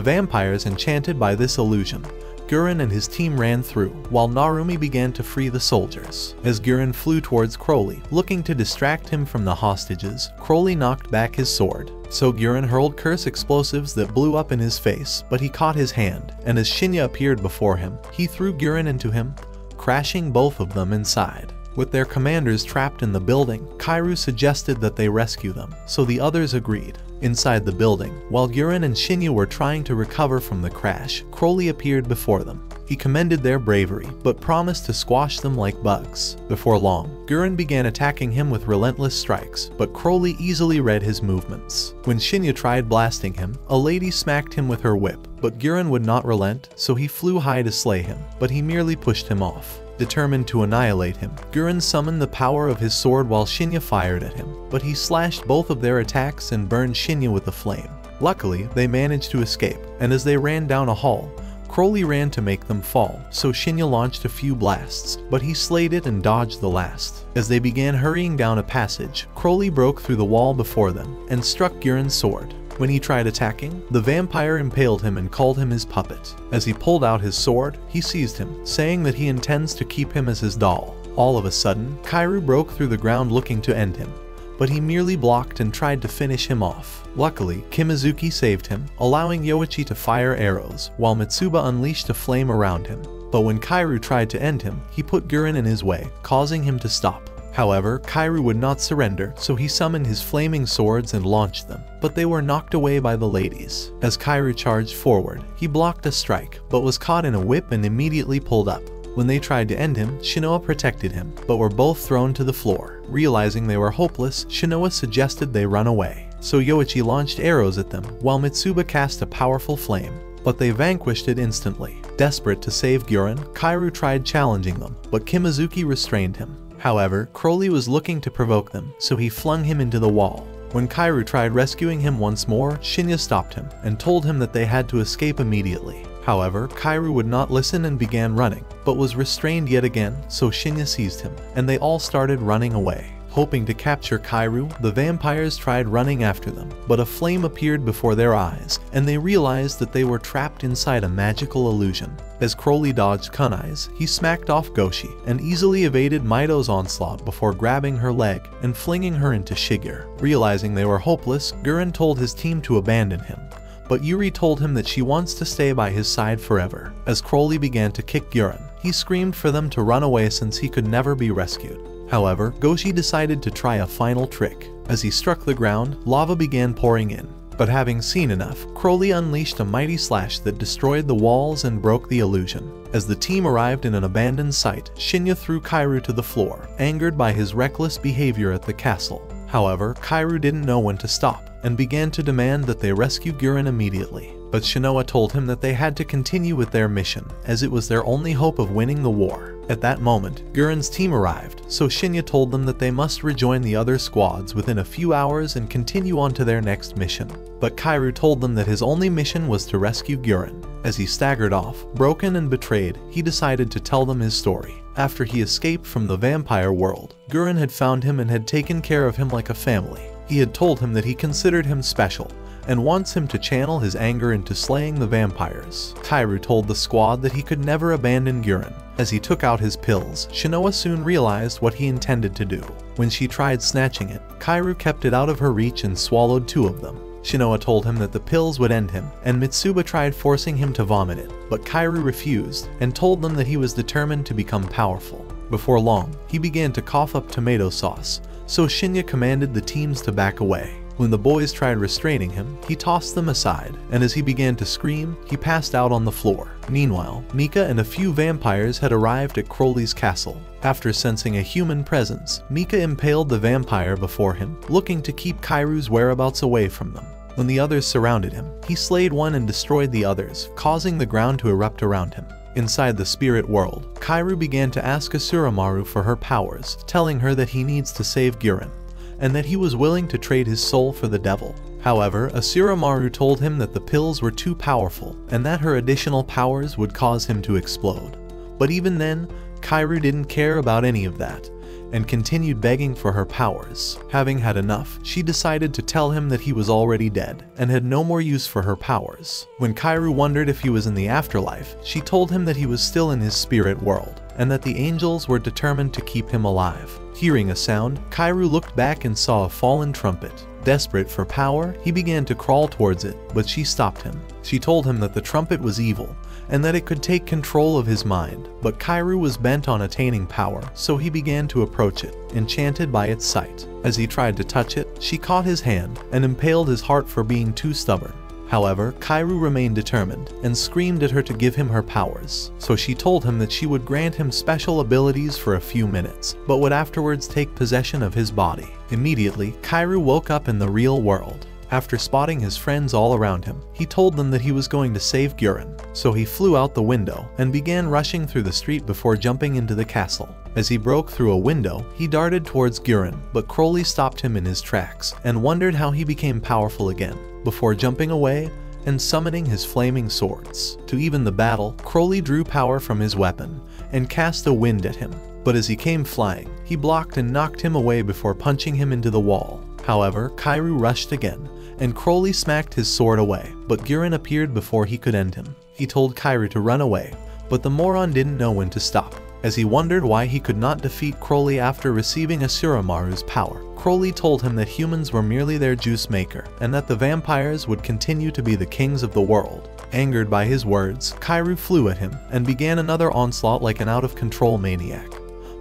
vampires enchanted by this illusion, Guren and his team ran through, while Narumi began to free the soldiers. As Guren flew towards Crowley, looking to distract him from the hostages, Crowley knocked back his sword. So Guren hurled curse explosives that blew up in his face, but he caught his hand, and as Shinya appeared before him, he threw Guren into him, crashing both of them inside. With their commanders trapped in the building, Kairu suggested that they rescue them, so the others agreed. Inside the building, while Guren and Shinya were trying to recover from the crash, Crowley appeared before them. He commended their bravery, but promised to squash them like bugs. Before long, Guren began attacking him with relentless strikes, but Crowley easily read his movements. When Shinya tried blasting him, a lady smacked him with her whip, but Guren would not relent, so he flew high to slay him, but he merely pushed him off. Determined to annihilate him, Guren summoned the power of his sword while Shinya fired at him, but he slashed both of their attacks and burned Shinya with a flame. Luckily, they managed to escape, and as they ran down a hall, Crowley ran to make them fall, so Shinya launched a few blasts, but he slayed it and dodged the last. As they began hurrying down a passage, Crowley broke through the wall before them and struck Guren's sword. When he tried attacking, the vampire impaled him and called him his puppet. As he pulled out his sword, he seized him, saying that he intends to keep him as his doll. All of a sudden, Kairu broke through the ground looking to end him, but he merely blocked and tried to finish him off. Luckily, Kimizuki saved him, allowing Yoichi to fire arrows, while Mitsuba unleashed a flame around him. But when Kairu tried to end him, he put Guren in his way, causing him to stop. However, Kairu would not surrender, so he summoned his flaming swords and launched them, but they were knocked away by the ladies. As Kairu charged forward, he blocked a strike, but was caught in a whip and immediately pulled up. When they tried to end him, Shinoa protected him, but were both thrown to the floor. Realizing they were hopeless, Shinoa suggested they run away. So Yoichi launched arrows at them, while Mitsuba cast a powerful flame. But they vanquished it instantly. Desperate to save Guren, Kairu tried challenging them, but Kimizuki restrained him. However, Crowley was looking to provoke them, so he flung him into the wall. When Kairu tried rescuing him once more, Shinya stopped him and told him that they had to escape immediately. However, Kairu would not listen and began running, but was restrained yet again, so Shinya seized him, and they all started running away. Hoping to capture Kairu, the vampires tried running after them, but a flame appeared before their eyes, and they realized that they were trapped inside a magical illusion. As Crowley dodged kunais, he smacked off Goshi and easily evaded Mito's onslaught before grabbing her leg and flinging her into Shigure. Realizing they were hopeless, Guren told his team to abandon him, but Yuri told him that she wants to stay by his side forever. As Crowley began to kick Guren, he screamed for them to run away since he could never be rescued. However, Goshi decided to try a final trick. As he struck the ground, lava began pouring in. But having seen enough, Crowley unleashed a mighty slash that destroyed the walls and broke the illusion. As the team arrived in an abandoned site, Shinya threw Kairu to the floor, angered by his reckless behavior at the castle. However, Kairu didn't know when to stop, and began to demand that they rescue Guren immediately. But Shinoa told him that they had to continue with their mission, as it was their only hope of winning the war. At that moment, Guren's team arrived, so Shinya told them that they must rejoin the other squads within a few hours and continue on to their next mission. But Kairu told them that his only mission was to rescue Guren. As he staggered off, broken and betrayed, he decided to tell them his story. After he escaped from the vampire world, Guren had found him and had taken care of him like a family. He had told him that he considered him special, and wants him to channel his anger into slaying the vampires. Kairu told the squad that he could never abandon Guren. As he took out his pills, Shinoa soon realized what he intended to do. When she tried snatching it, Kairu kept it out of her reach and swallowed two of them. Shinoa told him that the pills would end him, and Mitsuba tried forcing him to vomit it, but Kairu refused and told them that he was determined to become powerful. Before long, he began to cough up tomato sauce, so Shinya commanded the teams to back away. When the boys tried restraining him, he tossed them aside, and as he began to scream, he passed out on the floor. Meanwhile, Mika and a few vampires had arrived at Crowley's castle. After sensing a human presence, Mika impaled the vampire before him, looking to keep Kairu's whereabouts away from them. When the others surrounded him, he slayed one and destroyed the others, causing the ground to erupt around him. Inside the spirit world, Kairu began to ask Asuramaru for her powers, telling her that he needs to save Guren and that he was willing to trade his soul for the devil. However, Asuramaru told him that the pills were too powerful and that her additional powers would cause him to explode. But even then, Kairu didn't care about any of that and continued begging for her powers. Having had enough, she decided to tell him that he was already dead and had no more use for her powers. When Kairu wondered if he was in the afterlife, she told him that he was still in his spirit world and that the angels were determined to keep him alive. Hearing a sound, Kairu looked back and saw a fallen trumpet. Desperate for power, he began to crawl towards it, but she stopped him. She told him that the trumpet was evil and that it could take control of his mind, but Kairu was bent on attaining power, so he began to approach it, enchanted by its sight. As he tried to touch it, she caught his hand and impaled his heart for being too stubborn. However, Kairu remained determined and screamed at her to give him her powers, so she told him that she would grant him special abilities for a few minutes, but would afterwards take possession of his body. Immediately, Kairu woke up in the real world. After spotting his friends all around him, he told them that he was going to save Guren, so he flew out the window and began rushing through the street before jumping into the castle. As he broke through a window, he darted towards Guren, but Crowley stopped him in his tracks and wondered how he became powerful again. Before jumping away, and summoning his flaming swords. To even the battle, Crowley drew power from his weapon and cast a wind at him. But as he came flying, he blocked and knocked him away before punching him into the wall. However, Kairu rushed again, and Crowley smacked his sword away, but Guren appeared before he could end him. He told Kairu to run away, but the moron didn't know when to stop. As he wondered why he could not defeat Crowley after receiving Asuramaru's power, Crowley told him that humans were merely their juice maker, and that the vampires would continue to be the kings of the world. Angered by his words, Kairu flew at him and began another onslaught like an out-of-control maniac.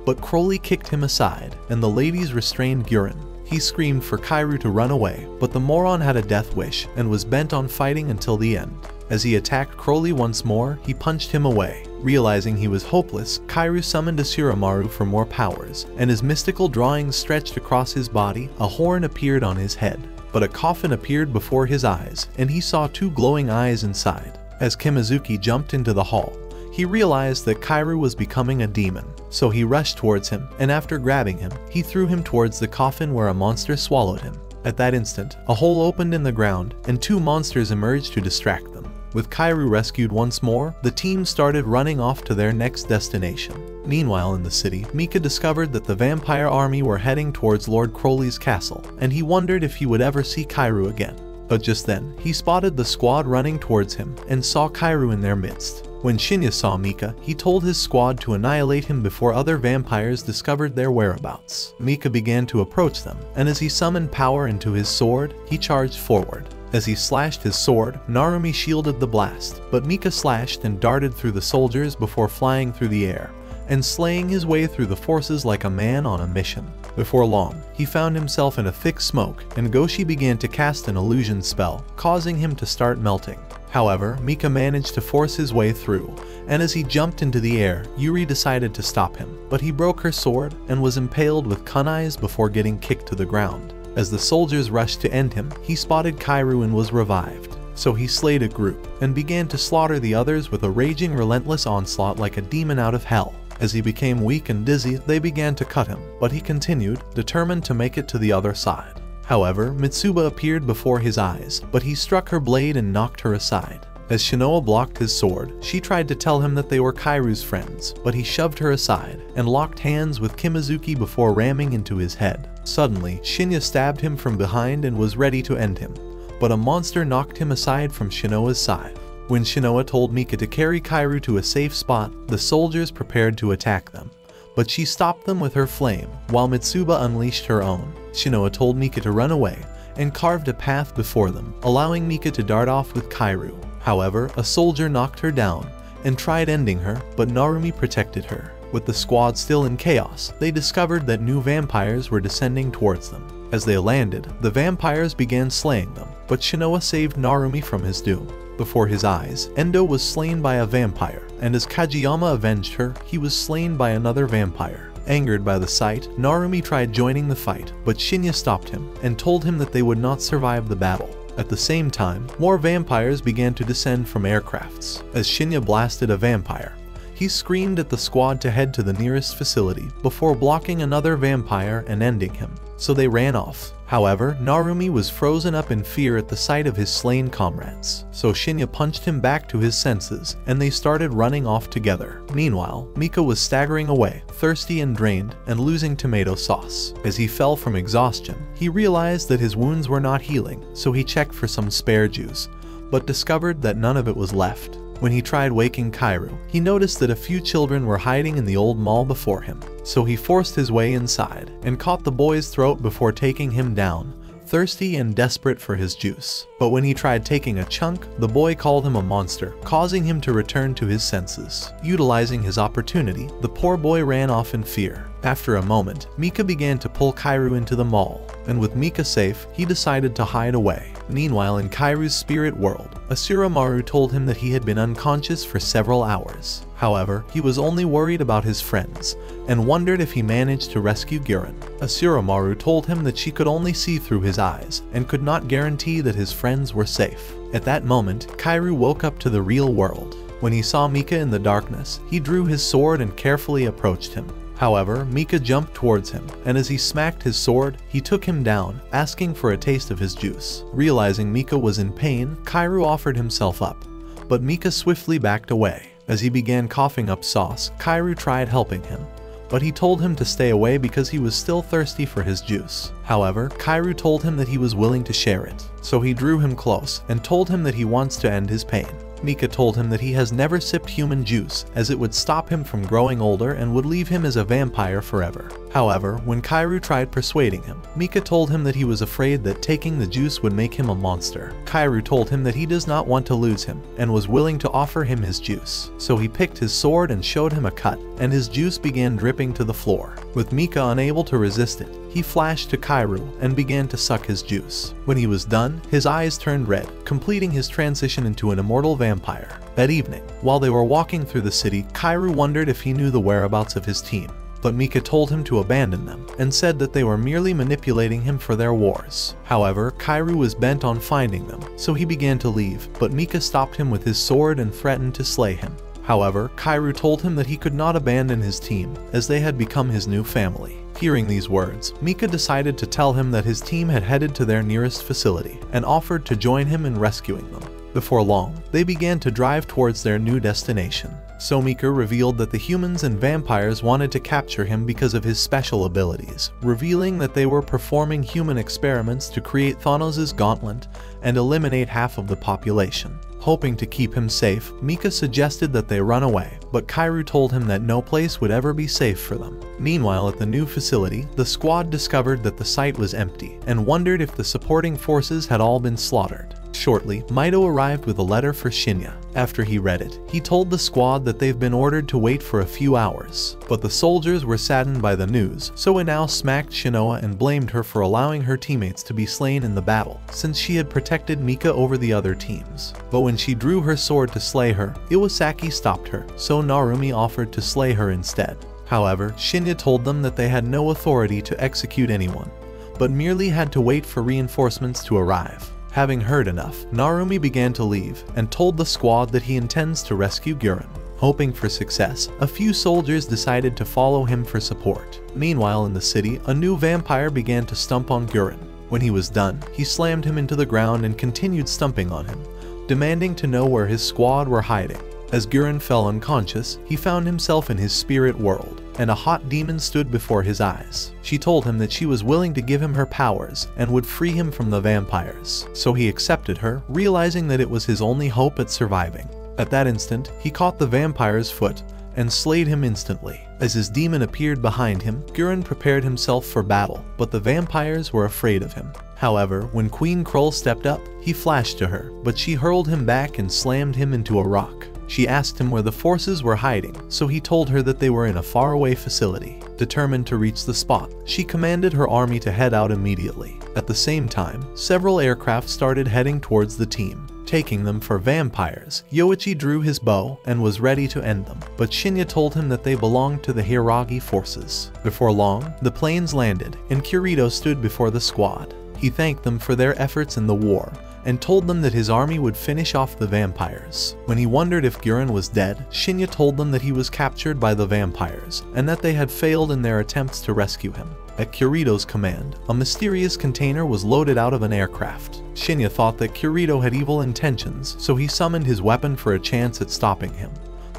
But Crowley kicked him aside, and the ladies restrained Guren, he screamed for Kairu to run away, but the moron had a death wish and was bent on fighting until the end. As he attacked Crowley once more, he punched him away. Realizing he was hopeless, Kairu summoned Asuramaru for more powers, and as mystical drawings stretched across his body, a horn appeared on his head. But a coffin appeared before his eyes, and he saw two glowing eyes inside. As Kimizuki jumped into the hall, he realized that Kairu was becoming a demon, so he rushed towards him, and after grabbing him, he threw him towards the coffin where a monster swallowed him. At that instant, a hole opened in the ground, and two monsters emerged to distract them. With Kairu rescued once more, the team started running off to their next destination. Meanwhile in the city, Mika discovered that the vampire army were heading towards Lord Crowley's castle, and he wondered if he would ever see Kairu again. But just then, he spotted the squad running towards him and saw Kairu in their midst. When Shinya saw Mika, he told his squad to annihilate him before other vampires discovered their whereabouts. Mika began to approach them, and as he summoned power into his sword, he charged forward. As he slashed his sword, Narumi shielded the blast, but Mika slashed and darted through the soldiers before flying through the air, and slaying his way through the forces like a man on a mission. Before long, he found himself in a thick smoke, and Goshi began to cast an illusion spell, causing him to start melting. However, Mika managed to force his way through, and as he jumped into the air, Yuri decided to stop him, but he broke her sword and was impaled with kunais before getting kicked to the ground. As the soldiers rushed to end him, he spotted Kairu and was revived. So he slayed a group, and began to slaughter the others with a raging relentless onslaught like a demon out of hell. As he became weak and dizzy, they began to cut him, but he continued, determined to make it to the other side. However, Mitsuba appeared before his eyes, but he struck her blade and knocked her aside. As Shinoa blocked his sword, she tried to tell him that they were Kairu's friends, but he shoved her aside and locked hands with Kimizuki before ramming into his head. Suddenly, Shinya stabbed him from behind and was ready to end him, but a monster knocked him aside from Shinoa's side. When Shinoa told Mika to carry Kairu to a safe spot, the soldiers prepared to attack them but she stopped them with her flame, while Mitsuba unleashed her own. Shinoa told Mika to run away, and carved a path before them, allowing Mika to dart off with Kairu. However, a soldier knocked her down, and tried ending her, but Narumi protected her. With the squad still in chaos, they discovered that new vampires were descending towards them. As they landed, the vampires began slaying them, but Shinoa saved Narumi from his doom. Before his eyes, Endo was slain by a vampire, and as Kageyama avenged her, he was slain by another vampire. Angered by the sight, Narumi tried joining the fight, but Shinya stopped him and told him that they would not survive the battle. At the same time, more vampires began to descend from aircrafts. As Shinya blasted a vampire, he screamed at the squad to head to the nearest facility before blocking another vampire and ending him, so they ran off. However, Narumi was frozen up in fear at the sight of his slain comrades, so Shinya punched him back to his senses, and they started running off together. Meanwhile, Mika was staggering away, thirsty and drained, and losing tomato sauce. As he fell from exhaustion, he realized that his wounds were not healing, so he checked for some spare juice, but discovered that none of it was left. When he tried waking Kairu, he noticed that a few children were hiding in the old mall before him, so he forced his way inside and caught the boy's throat before taking him down, thirsty and desperate for his juice. But when he tried taking a chunk, the boy called him a monster, causing him to return to his senses. Utilizing his opportunity, the poor boy ran off in fear. After a moment, Mika began to pull Kairu into the mall, and with Mika safe, he decided to hide away. Meanwhile, in Kairu's spirit world, Asuramaru told him that he had been unconscious for several hours. However, he was only worried about his friends, and wondered if he managed to rescue Guren. Asura Maru told him that she could only see through his eyes, and could not guarantee that his friends were safe. At that moment, Kairu woke up to the real world. When he saw Mika in the darkness, he drew his sword and carefully approached him. However, Mika jumped towards him, and as he smacked his sword, he took him down, asking for a taste of his juice. Realizing Mika was in pain, Kairu offered himself up, but Mika swiftly backed away. As he began coughing up sauce, Kairu tried helping him, but he told him to stay away because he was still thirsty for his juice. However, Kairu told him that he was willing to share it, so he drew him close and told him that he wants to end his pain. Mika told him that he has never sipped human juice as it would stop him from growing older and would leave him as a vampire forever. However, when Kairu tried persuading him, Mika told him that he was afraid that taking the juice would make him a monster. Kairu told him that he does not want to lose him and was willing to offer him his juice. So he picked his sword and showed him a cut, and his juice began dripping to the floor. With Mika unable to resist it, he flashed to Kairu and began to suck his juice. When he was done, his eyes turned red, completing his transition into an immortal vampire. That evening, while they were walking through the city, Kairu wondered if he knew the whereabouts of his team. But Mika told him to abandon them, and said that they were merely manipulating him for their wars. However, Kairu was bent on finding them, so he began to leave, but Mika stopped him with his sword and threatened to slay him. However, Kairu told him that he could not abandon his team, as they had become his new family. Hearing these words, Mika decided to tell him that his team had headed to their nearest facility, and offered to join him in rescuing them. Before long, they began to drive towards their new destination. So Mika revealed that the humans and vampires wanted to capture him because of his special abilities, revealing that they were performing human experiments to create Thanos' gauntlet and eliminate half of the population. Hoping to keep him safe, Mika suggested that they run away, but Kairu told him that no place would ever be safe for them. Meanwhile, at the new facility, the squad discovered that the site was empty and wondered if the supporting forces had all been slaughtered. Shortly, Mito arrived with a letter for Shinya. After he read it, he told the squad that they've been ordered to wait for a few hours. But the soldiers were saddened by the news, so Inao smacked Shinoa and blamed her for allowing her teammates to be slain in the battle, since she had protected Mika over the other teams. But when she drew her sword to slay her, Iwasaki stopped her, so Narumi offered to slay her instead. However, Shinya told them that they had no authority to execute anyone, but merely had to wait for reinforcements to arrive. Having heard enough, Narumi began to leave and told the squad that he intends to rescue Guren. Hoping for success, a few soldiers decided to follow him for support. Meanwhile in the city, a new vampire began to stump on Guren. When he was done, he slammed him into the ground and continued stumping on him, demanding to know where his squad were hiding. As Guren fell unconscious, he found himself in his spirit world, and a hot demon stood before his eyes. She told him that she was willing to give him her powers and would free him from the vampires. So he accepted her, realizing that it was his only hope at surviving. At that instant, he caught the vampire's foot and slayed him instantly. As his demon appeared behind him, Guren prepared himself for battle, but the vampires were afraid of him. However, when Queen Krul stepped up, he flashed to her, but she hurled him back and slammed him into a rock. She asked him where the forces were hiding, so he told her that they were in a faraway facility. Determined to reach the spot, she commanded her army to head out immediately. At the same time, several aircraft started heading towards the team. Taking them for vampires, Yoichi drew his bow and was ready to end them, but Shinya told him that they belonged to the Hiiragi forces. Before long, the planes landed, and Kirito stood before the squad. He thanked them for their efforts in the war, and told them that his army would finish off the vampires. When he wondered if Guren was dead, Shinya told them that he was captured by the vampires, and that they had failed in their attempts to rescue him. At Kirito's command, a mysterious container was loaded out of an aircraft. Shinya thought that Kirito had evil intentions, so he summoned his weapon for a chance at stopping him.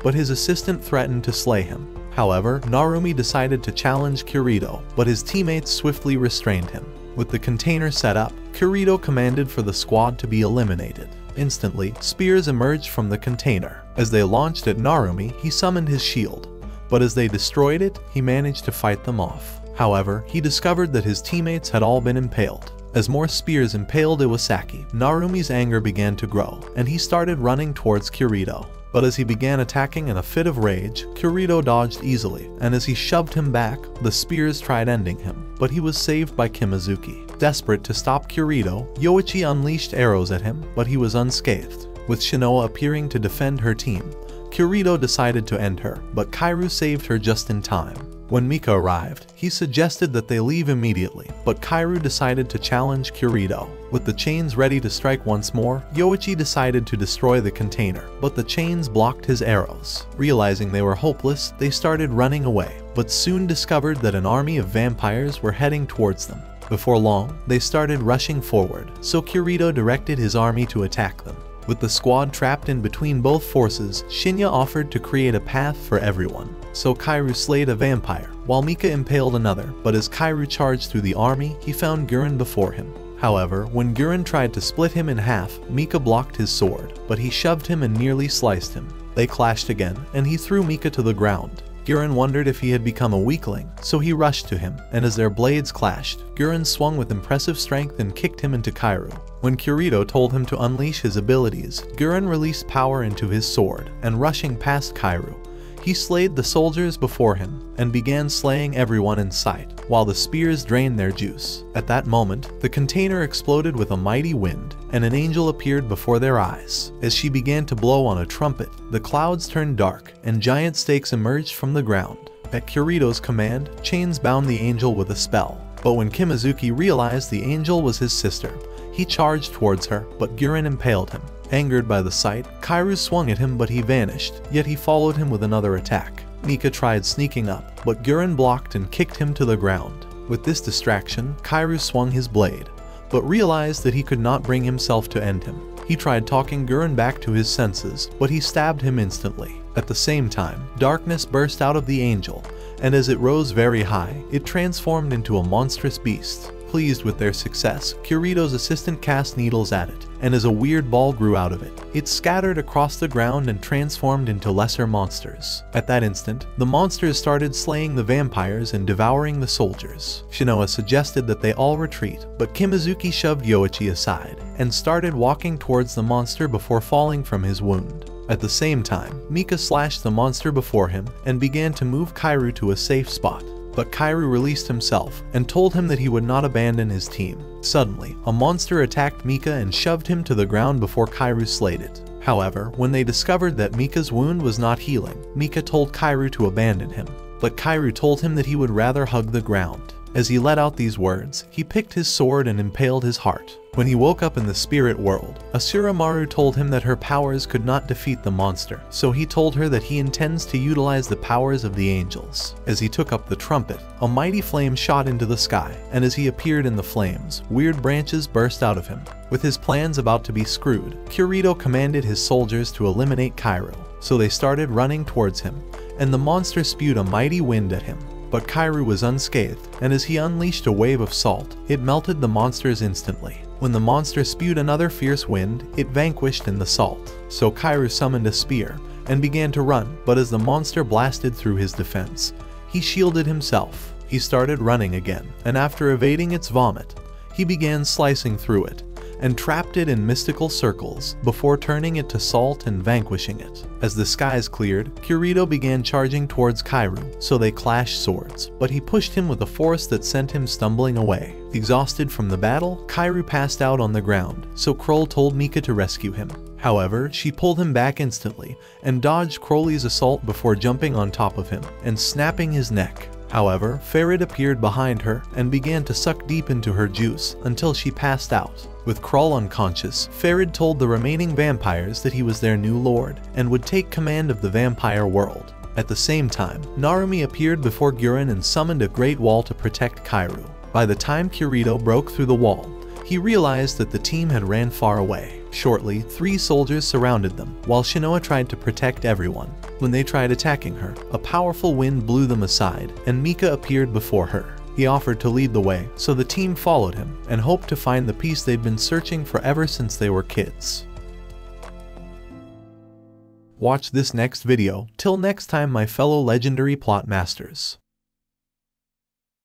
But his assistant threatened to slay him. However, Narumi decided to challenge Kirito, but his teammates swiftly restrained him. With the container set up, Kirito commanded for the squad to be eliminated. Instantly, spears emerged from the container. As they launched at Narumi, he summoned his shield. But as they destroyed it, he managed to fight them off. However, he discovered that his teammates had all been impaled. As more spears impaled Iwasaki, Narumi's anger began to grow, and he started running towards Kirito. But as he began attacking in a fit of rage, Kirito dodged easily, and as he shoved him back, the spears tried ending him, but he was saved by Kimizuki. Desperate to stop Kirito, Yoichi unleashed arrows at him, but he was unscathed. With Shinoa appearing to defend her team, Kirito decided to end her, but Kairu saved her just in time. When Mika arrived, he suggested that they leave immediately, but Kairu decided to challenge Kirito. With the chains ready to strike once more, Yoichi decided to destroy the container, but the chains blocked his arrows. Realizing they were hopeless, they started running away, but soon discovered that an army of vampires were heading towards them. Before long, they started rushing forward, so Kirito directed his army to attack them. With the squad trapped in between both forces, Shinya offered to create a path for everyone. So Kairu slayed a vampire, while Mika impaled another, but as Kairu charged through the army, he found Guren before him. However, when Guren tried to split him in half, Mika blocked his sword, but he shoved him and nearly sliced him. They clashed again, and he threw Mika to the ground. Guren wondered if he had become a weakling, so he rushed to him, and as their blades clashed, Guren swung with impressive strength and kicked him into Kairu. When Kirito told him to unleash his abilities, Guren released power into his sword, and rushing past Kairu, he slayed the soldiers before him and began slaying everyone in sight, while the spears drained their juice. At that moment, the container exploded with a mighty wind, and an angel appeared before their eyes. As she began to blow on a trumpet, the clouds turned dark, and giant stakes emerged from the ground. At Kirito's command, Chains bound the angel with a spell. But when Kimizuki realized the angel was his sister, he charged towards her, but Guren impaled him. Angered by the sight, Kairu swung at him but he vanished, yet he followed him with another attack. Mika tried sneaking up, but Guren blocked and kicked him to the ground. With this distraction, Kairu swung his blade, but realized that he could not bring himself to end him. He tried talking Guren back to his senses, but he stabbed him instantly. At the same time, darkness burst out of the angel, and as it rose very high, it transformed into a monstrous beast. Pleased with their success, Kirito's assistant cast needles at it, and as a weird ball grew out of it, it scattered across the ground and transformed into lesser monsters. At that instant, the monsters started slaying the vampires and devouring the soldiers. Shinoa suggested that they all retreat, but Kimizuki shoved Yoichi aside and started walking towards the monster before falling from his wound. At the same time, Mika slashed the monster before him and began to move Kairu to a safe spot but Kairu released himself and told him that he would not abandon his team. Suddenly, a monster attacked Mika and shoved him to the ground before Kairu slayed it. However, when they discovered that Mika's wound was not healing, Mika told Kairu to abandon him. But Kairu told him that he would rather hug the ground. As he let out these words, he picked his sword and impaled his heart. When he woke up in the spirit world, Asuramaru told him that her powers could not defeat the monster, so he told her that he intends to utilize the powers of the angels. As he took up the trumpet, a mighty flame shot into the sky, and as he appeared in the flames, weird branches burst out of him. With his plans about to be screwed, Kirito commanded his soldiers to eliminate Kairu, so they started running towards him, and the monster spewed a mighty wind at him but Kairu was unscathed, and as he unleashed a wave of salt, it melted the monsters instantly. When the monster spewed another fierce wind, it vanquished in the salt. So Kairu summoned a spear and began to run, but as the monster blasted through his defense, he shielded himself. He started running again, and after evading its vomit, he began slicing through it, and trapped it in mystical circles before turning it to salt and vanquishing it. As the skies cleared, Kirito began charging towards Kairu, so they clashed swords, but he pushed him with a force that sent him stumbling away. Exhausted from the battle, Kairu passed out on the ground, so Krul told Mika to rescue him. However, she pulled him back instantly and dodged Crowley's assault before jumping on top of him and snapping his neck. However, Ferid appeared behind her and began to suck deep into her juice until she passed out. With Krul unconscious, Ferid told the remaining vampires that he was their new lord and would take command of the vampire world. At the same time, Narumi appeared before Guren and summoned a great wall to protect Kairu. By the time Kirito broke through the wall, he realized that the team had ran far away. Shortly, three soldiers surrounded them, while Shinoa tried to protect everyone. When they tried attacking her, a powerful wind blew them aside, and Mika appeared before her. He offered to lead the way, so the team followed him and hoped to find the peace they'd been searching for ever since they were kids. Watch this next video. Till next time my fellow legendary plot masters.